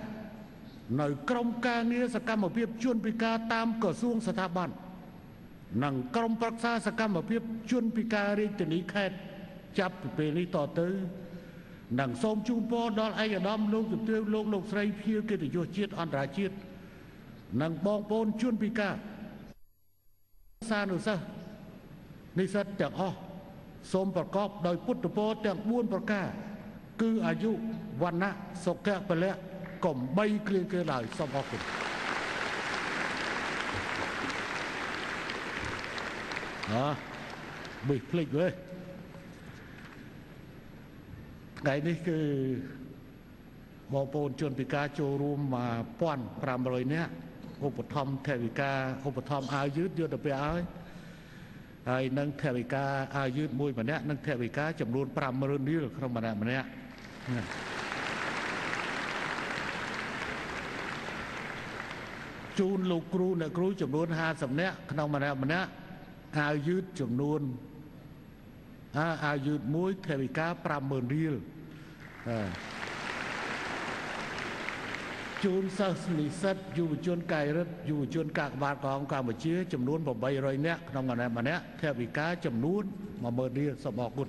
នៅក្រមការងារសកម្មភាពជនពិការតាមក្រសួងស្ថាប័ននិងក្រមប្រឹក្សាសកម្មភាពជនពិការរាជធានីខេត្តចាប់ពីពេលនេះតទៅនិងសូមជូនពរដល់ឯកឧត្តមលោកជំទាវលោកលោកស្រីភៀវកិត្តិយសជាតិអន្តរជាតិនិងបងប្អូនជនពិការសានុសិស្សនិស្សិតទាំងអស់សូមប្រកបដោយពុទ្ធពរទាំង4ប្រការ គឺអាយុវណ្ណៈសុខៈពលៈ កំបីគ្លៀងគេឡើយសូមអរគុណអើបិទភ្លេចវើថ្ងៃនេះគឺបងប្អូនជនពិការចូលរួម1500នាក់ឧបត្ថម្ភថវិកាឧបត្ថម្ភអាវយឺតយកទៅពេលឲ្យហើយនឹងថវិកាអាវយឺតមួយម្នាក់និងថវិកាចំនួន50000រៀលក្នុងម្នាក់ម្នាក់ ជូនលោកគ្រូអ្នកគ្រូចំនួន50នាក់ក្នុងម្នាក់ម្នាក់អាវយឺតចំនួនអាអាវយឺតមួយថវិកា50000រៀលជូនសិស្សនិស្សិតយុវជនកាយរដ្ឋយុវជនកាកបាទកងកម្ពុជាចំនួន800នាក់ក្នុងម្នាក់ម្នាក់ថវិកាចំនួន10000រៀលសូមអរគុណ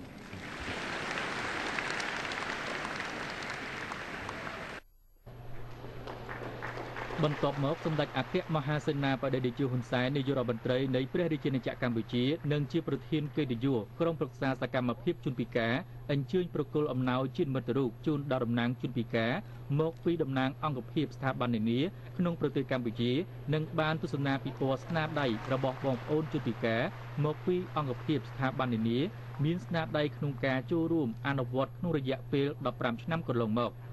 បន្ទាប់មកសម្ដេចអគ្គមហាសេនាបតីតេជោហ៊ុនសែននាយករដ្ឋមន្ត្រីនៃព្រះរាជាណាចក្រកម្ពុជានិងជាប្រធានកិត្តិយសក្រុមប្រឹក្សាសកម្មភាពជនពិការអញ្ជើញប្រគល់អំណោយជាតិមិត្តរូបជូនដល់តំណាងជនពិការមកពីតំណាងអង្គភាពស្ថាប័ននានាក្នុងប្រទេសកម្ពុជានិងបានទស្សនាពិព័រណ៍ស្នាដៃរបស់បងប្អូនជនពិការមកពីអង្គភាពស្ថាប័ននានាមានស្នាដៃក្នុងការចូលរួមអនុវត្តក្នុងរយៈពេល15ឆ្នាំកន្លងមក។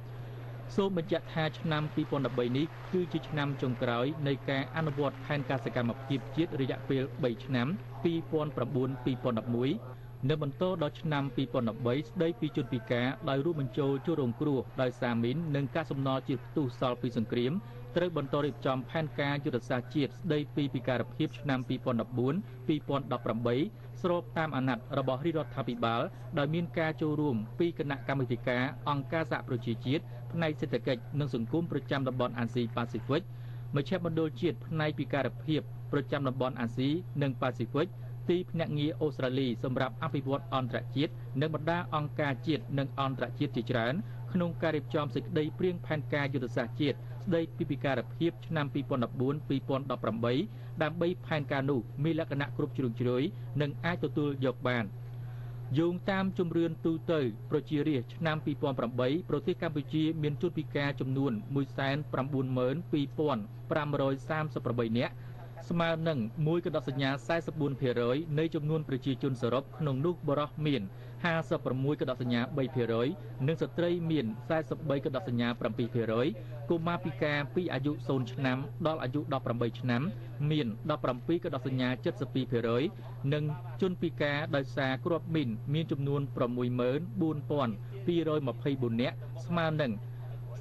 សូមបញ្ជាក់ថាឆ្នាំ2013នេះគឺជាឆ្នាំចុងក្រោយនៃការអនុវត្តផែនការសកម្មភាពជាតិរយៈពេល3ឆ្នាំ2009-2011នៅបន្តដល់ឆ្នាំ2013ស្ដីពីជនពិការដោយរួមបញ្ចូលចូលរងគ្រោះដោយសារមីននិងការសំណល់ជាតិផ្ទុះសល់ពីសង្គ្រាមត្រូវបន្តរៀបចំផែនការយុទ្ធសាស្ត្រជាតិស្ដីពីពិការភាពឆ្នាំ2014-2018 ស្របតាមអាណត្តិរបស់រាជរដ្ឋាភិបាលដោយមានការចូលរួមពីគណៈកម្មាធិការអង្គការសហប្រជាជាតិផ្នែកសេដ្ឋកិច្ចនិងសង្គមប្រចាំតំបន់អាស៊ីប៉ាស៊ីហ្វិកមជ្ឈមណ្ឌលជាតិផ្នែកពិការភាពប្រចាំតំបន់អាស៊ីនិងប៉ាស៊ីហ្វិកទីភ្នាក់ងារអូស្ត្រាលីសម្រាប់អភិវឌ្ឍអន្តរជាតិនិងបណ្ដាអង្គការជាតិនិងអន្តរជាតិជាច្រើន ក្នុងការរៀបចំសេចក្តីព្រៀងផែនការយុទ្ធសាស្ត្រជាតិស្តីពីពិការភាពឆ្នាំ2014-2018ដើម្បីផែនការនោះមានលក្ខណៈគ្រប់ជ្រុងជ្រោយនិងអាចទទួលយកបានយោងតាមជំរឿនទូទៅប្រជារាស្ត្រឆ្នាំ2008ប្រទេសកម្ពុជាមានជនពិការចំនួន192,538នាក់ស្មើនឹង1កដសញ្ញា44%នៃចំនួនប្រជាជនសរុបក្នុងនោះបរោះមាន 56កដសញ្ញា3%និងស្ត្រីមាន43កដសញ្ញា7%កុមារពិការពីអាយុ0ឆ្នាំដល់អាយុ18ឆ្នាំ មាន17កដសញ្ញា72%និងជនពិការដោយសារគ្រាប់មីនមានចំនួន64224នាក់ស្មើនឹង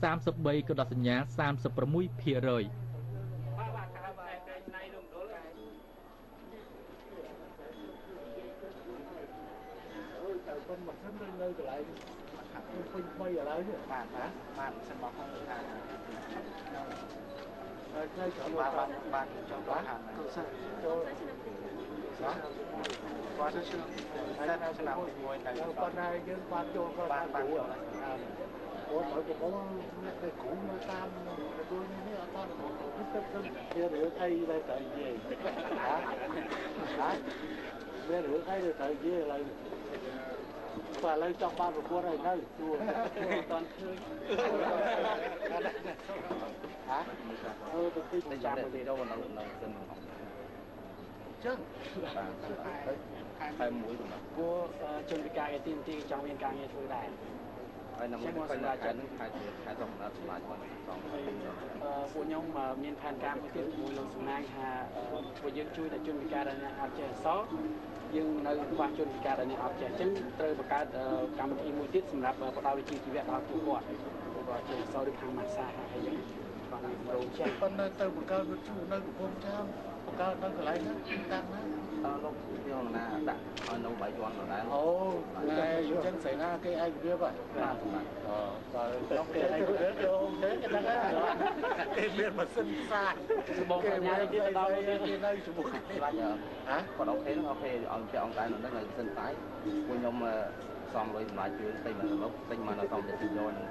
33កដសញ្ញា36% ពេញ3ឥឡូវនេះបាទបាទបាទសិនមកខាងខាងហើយនៅចូលបាទបាទចូលបាទចូលចូលបាទបាទឆ្នាំតែឆ្នាំមួយតែគាត់តែយើងបាទចូលក៏បាទបាទចូលអូយបើកំពុងអ្នកទៅគ្រូនៅតាមទទួលនេះអត់ទៅទៅទៅវារឿងអីដែលត្រូវនិយាយហាហាវារឿងអីដែលត្រូវនិយាយឥឡូវ បាទឥឡូវចង់បានប្រពន្ធហើយនៅជួអត់តាន់ឃើញហាអឺទៅទីចាំទៅដល់នៅនៅសិនចឹងបាទខែមួយទៅព្រោះជនពិការអេទីនទីចង់មានការងារធ្វើដែរ ហើយនៅមកសម្រាប់ចិត្តនឹងខែខែធម្មតាសម្រាប់គាត់ផងអឺពួកខ្ញុំមានផែនការមួយទៀតជាមួយលោកសំណាងថាពួកយើងជួយតែជនពិការដែលអត់ចេះអក្សរយើងនៅខ្វះជនពិការដែលអត់ចេះអញ្ចឹងត្រូវបង្កើតកម្មវិធីមួយទៀតសម្រាប់ផ្ដល់វិជ្ជាជីវៈដល់ពួកគាត់ពួកគាត់ចេះអក្សរដូចខាងម៉ាសាហើយអញ្ចឹងរោងចេះប៉ុន្តែទៅបង្កើតវិទ្យុនៅកំពង់ចាម បង្កើតនៅកន្លែងហ្នឹងតាំងណាតើលោកយកណាដាក់ឲ្យនៅបាយ័នដដែលអូតែអញ្ចឹងស្រីណាគេឯកវិបហ៎បាទសម្រាប់អូបើដល់គេឯកវិបយកអូគេគេដឹងហើយគេមានម៉ាស៊ីនផ្សាយបងបញ្ញាទៀតដល់គេនៅជាមួយខ្លាចហ៎ហ៎គាត់អូខេហ្នឹងអូខេអង្គជាអង្គការនៅហ្នឹងសិនតែពួកខ្ញុំសំលុយសម្រាប់ជឿទិញមកលោកទិញមកនៅសំចិត្តយកនឹង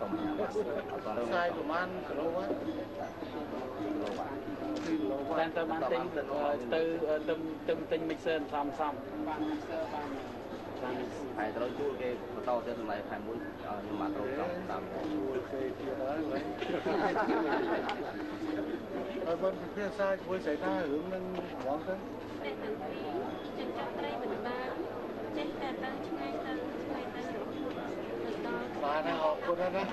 សុំញ៉ាំបាទអត់តផ្សាយប្រហែលគីឡូហ៎លោកបាទ គីឡូហ៎តែទៅបានទិញទៅទៅទៅទិញ mixer សំសំបាន mixer បានហើយត្រូវជួលគេបន្តទៀតសម្រាប់ខែមួយខ្ញុំមកត្រូវចំតាមជួលគេទៀតហើយវិញហើយបងពិភាក្សាជាមួយស្រីណារឿងហ្នឹងហ្មងទៅតែទាំងពីរចិញ្ចឹមត្រីមិនបានចេះតែទៅឆ្ងាយទៅឆ្ងាយទៅរហូតទៅដល់បានហើយអរគុណណាស់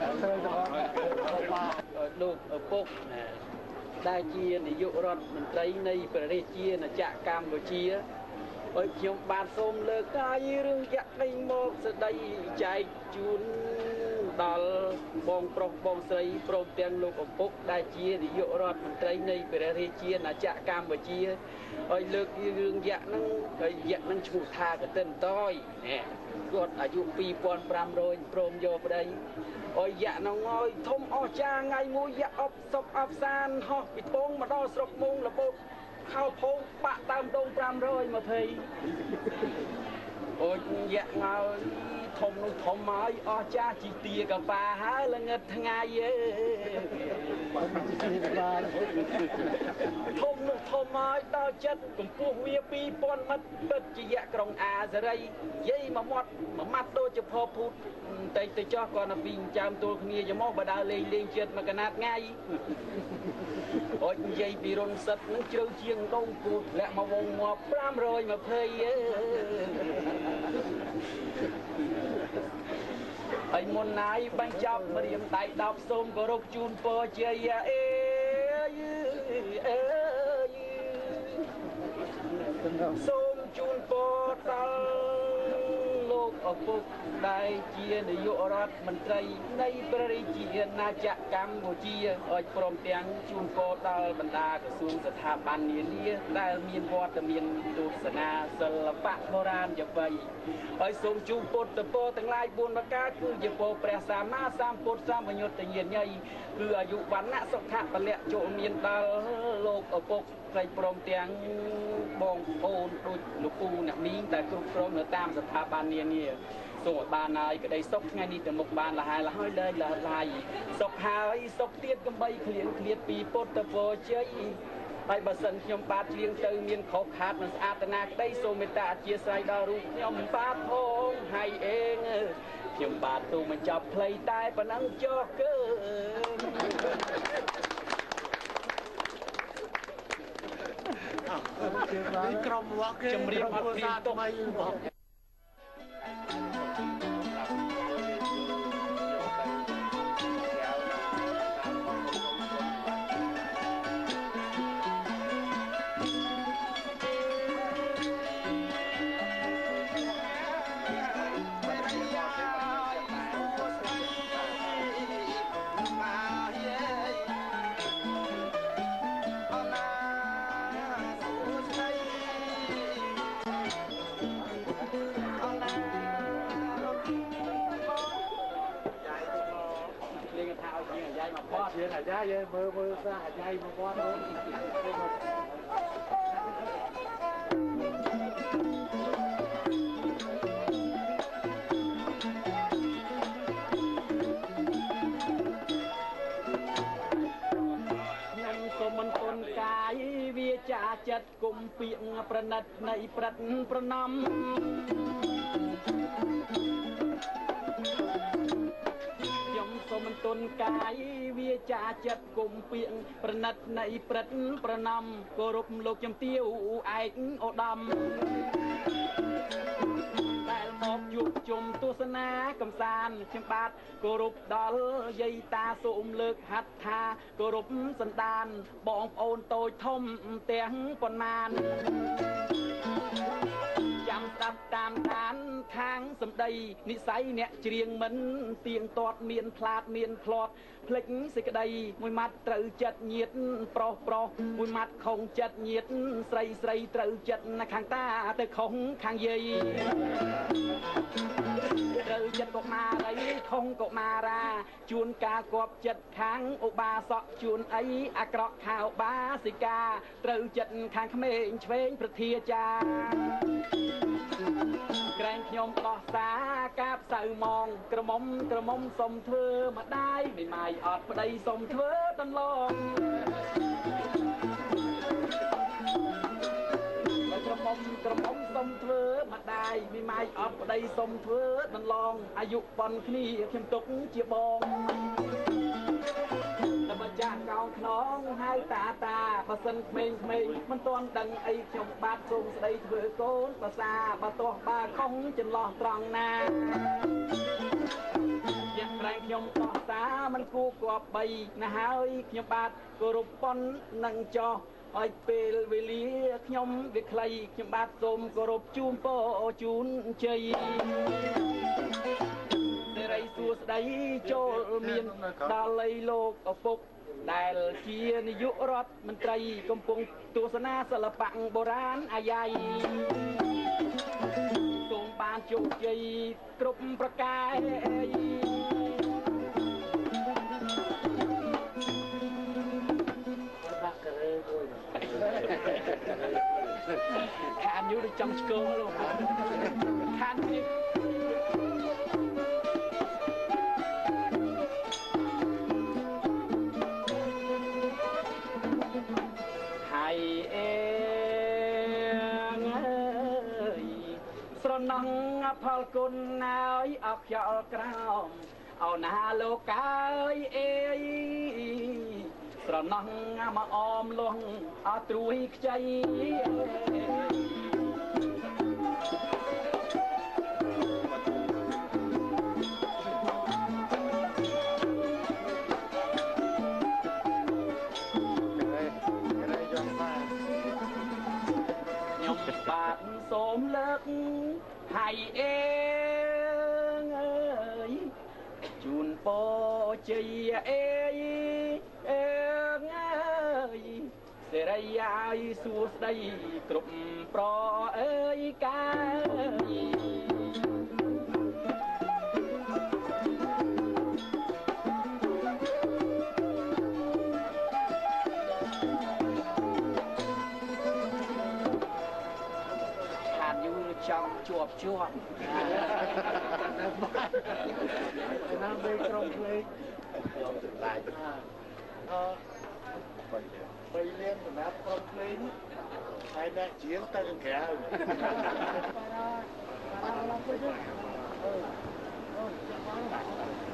ទៅទៅអរបាទលោកឪពុកណា ដែលជានាយករដ្ឋមន្ត្រីនៃព្រះរាជាណាចក្រកម្ពុជាហើយខ្ញុំបានសូមលើកកាយរឿងយក្សដីមកស្ដីចែកជូនដល់បងប្រុសបងស្រីព្រមទាំងលោកឪពុកដែលជានាយករដ្ឋមន្ត្រីនៃព្រះរាជាណាចក្រកម្ពុជាហើយលើករឿងយក្សហ្នឹងហើយយក្សហ្នឹងឈ្មោះថាកតិនតយនេះគាត់អាយុ2500ព្រមយកប្តី អយយៈនោះអើយធំអស្ចារ្យថ្ងៃមួយយៈអប់សុកអបសានហោះពីពងមកដល់ស្រុកមុងលបោតខោភងបាក់តាមដង520អូយយៈងើយ ធំនោះធំហើយអស្ចារ្យជីទាកប៉ាហើយល្ងឹតថ្ងៃអើធំនោះធំហើយដល់ចិត្តកម្ពស់វា2000ម៉ែត្រពិតជាយៈក្រុងអាសេរីយាយមួយមាត់មួយម៉ាត់ដូចជាផភូតតែទៅចោះគាត់ទៅពីចាំទល់គ្នាយកមកបើដើរលេងលេងចិត្តមួយកណាត់ថ្ងៃអូចនិយាយពីរុនសិតនឹងជ្រៅជាងដងពូតលាក់មកវងមក520អើហើយ មុនណាយបាញ់ចាប់រៀមដៃ10សូមគោរពជូនពរជ័យអេអេសូម ឪពុកដែលជានាយករដ្ឋមន្ត្រីនៃព្រះរាជាណាចក្រកម្ពុជាឲ្យព្រមទាំងជូនពរដល់បណ្ដាក្រសួងស្ថាប័ននានាដែលមានវត្តមានទស្សនាសិល្បៈបុរាណយវ័យហើយសូមជូនពុទ្ធពរទាំងឡាយ4ប្រការគឺជាពរព្រះសម្មាសម្ពុទ្ធសម្បយុត្តញាណញីគឺអាយុវណ្ណៈសុខៈពលៈចូលមានដល់លោកឪពុកស្រីព្រមទាំង បងប្អូនដូចលោកពូអ្នកមីងដែលគ្រប់គ្រងនៅតាមស្ថាប័ននានាសូមឲ្យបានហើយក្តីសុខថ្ងៃនេះទៅមុខបានលះហើយលះហើយលែងលះឡាយសុខហើយសុខទៀតកំបីឃ្លៀងឃ្លាតពីពុទ្ធពរជ័យហើយបើសិនខ្ញុំបាទច្រៀងទៅមានខុសខាតមិនស្អាតណាក្តីសូមមេត្តាអធិស្ឋានដល់រូបខ្ញុំបាទផងហើយអេងខ្ញុំបាទទូមិនចប់ផ្លៃតែប៉ុណ្ណឹងចុះគឺ ក្រុមរបស់គេជំរាបអត់ព្រៀងទុកថ្មីរបស់ អាយ៉ាយមើលមើលសាអាយ៉ាយមកគាត់នោះខ្ញុំសូមមិនគុណកាយវាចាចិត្តគុំពីងប្រណិតនៃប្រិតប្រណំ ខ្ញុំសូមមិនគុណកាយវាចាចិត្តគុំពីងប្រណិតនៃប្រិតប្រណំគោរពលោកជំទាវឯកឧត្តមដែលមកជួបជុំទស្សនាកំសាន្តខ្ញុំបាទគោរពដល់យាយតាសូមលើកហាត់ថាគោរពសន្តាន បងប្អូនតូចធំទាំងប៉ុន្មានច ចាំស្ដាប់តាមដានខាងសម្ដីនិស័យអ្នកច្រៀងមិនទៀងទាត់មានផ្លាតមានផ្្លាត់ ភ្លេចសេចក្តីមួយម៉ាត់ត្រូវចិត្តញាតប្រុសប្រុសមួយម៉ាត់ខុងចិត្តញាតស្រីស្រីត្រូវចិត្តណាខាងតាទៅខុងខាងយាយត្រូវចិត្តកុមារីខុងកុមារា ជួនកាលគប់ចិត្តខាងឧបាសកជួនអីអាក្រក់ខាវបាសិកា ត្រូវចិត្តខាងក្មេងឆ្វេងប្រធាចា ក្រែងខ្ញុំដោះសាកាបសៅมองក្រមុំក្រមុំសុំធ្វើម្ដាយមិនម៉ាយអត់ប្តីសុំធ្វើដន្លងក្រមុំក្រមុំសុំធ្វើម្ដាយមិនម៉ាយអត់ប្តីសុំធ្វើដន្លងអាយុប៉ុនគ្នាខ្ញុំទុកជាបងតែ បើចាស់កោងខ្នងហៅតាតាបើសិនក្មេងក្មេងមិនទាន់ដឹងអីខ្ញុំបាទសូមស្ដីធ្វើកូនប្រសាបើទាស់បាខំចន្លោះត្រង់ណាយ៉ាងក្រែងខ្ញុំតោះតាមិនគួគប់បីណាហើយខ្ញុំបាទគោរពប៉ុននឹងចោះឲ្យពេលវេលាខ្ញុំវាខ្លីខ្ញុំបាទសូមគោរពជូនពរជូនជ័យសេ រីសួស្តីចូលមានដល់លៃលោកឪពុកដែលជានាយករដ្ឋមន្ត្រីកំពុងទស្សនាសិល្បៈបុរាណអាយ៉ៃសូមបានជោគជ័យគ្រប់ប្រការខានយូរដូចចង់ឆ្កងលោកខានទៀ ខ្យល់ក្រោមអោណាលោកកាយអេយស្រណងមកអមលងអត់ត្រួយខ្ចី ដីគ្រប់ប្រអើយកាយខានយូរចង់ជាប់ជាប់ណាមេក្រុមភ្លេងឡាយអឺបីលៀនសម្រាប់ក្រុមភ្លេង ហើយអ្នកជាងទៅខាងក្រៅអឺអឺចាំបាន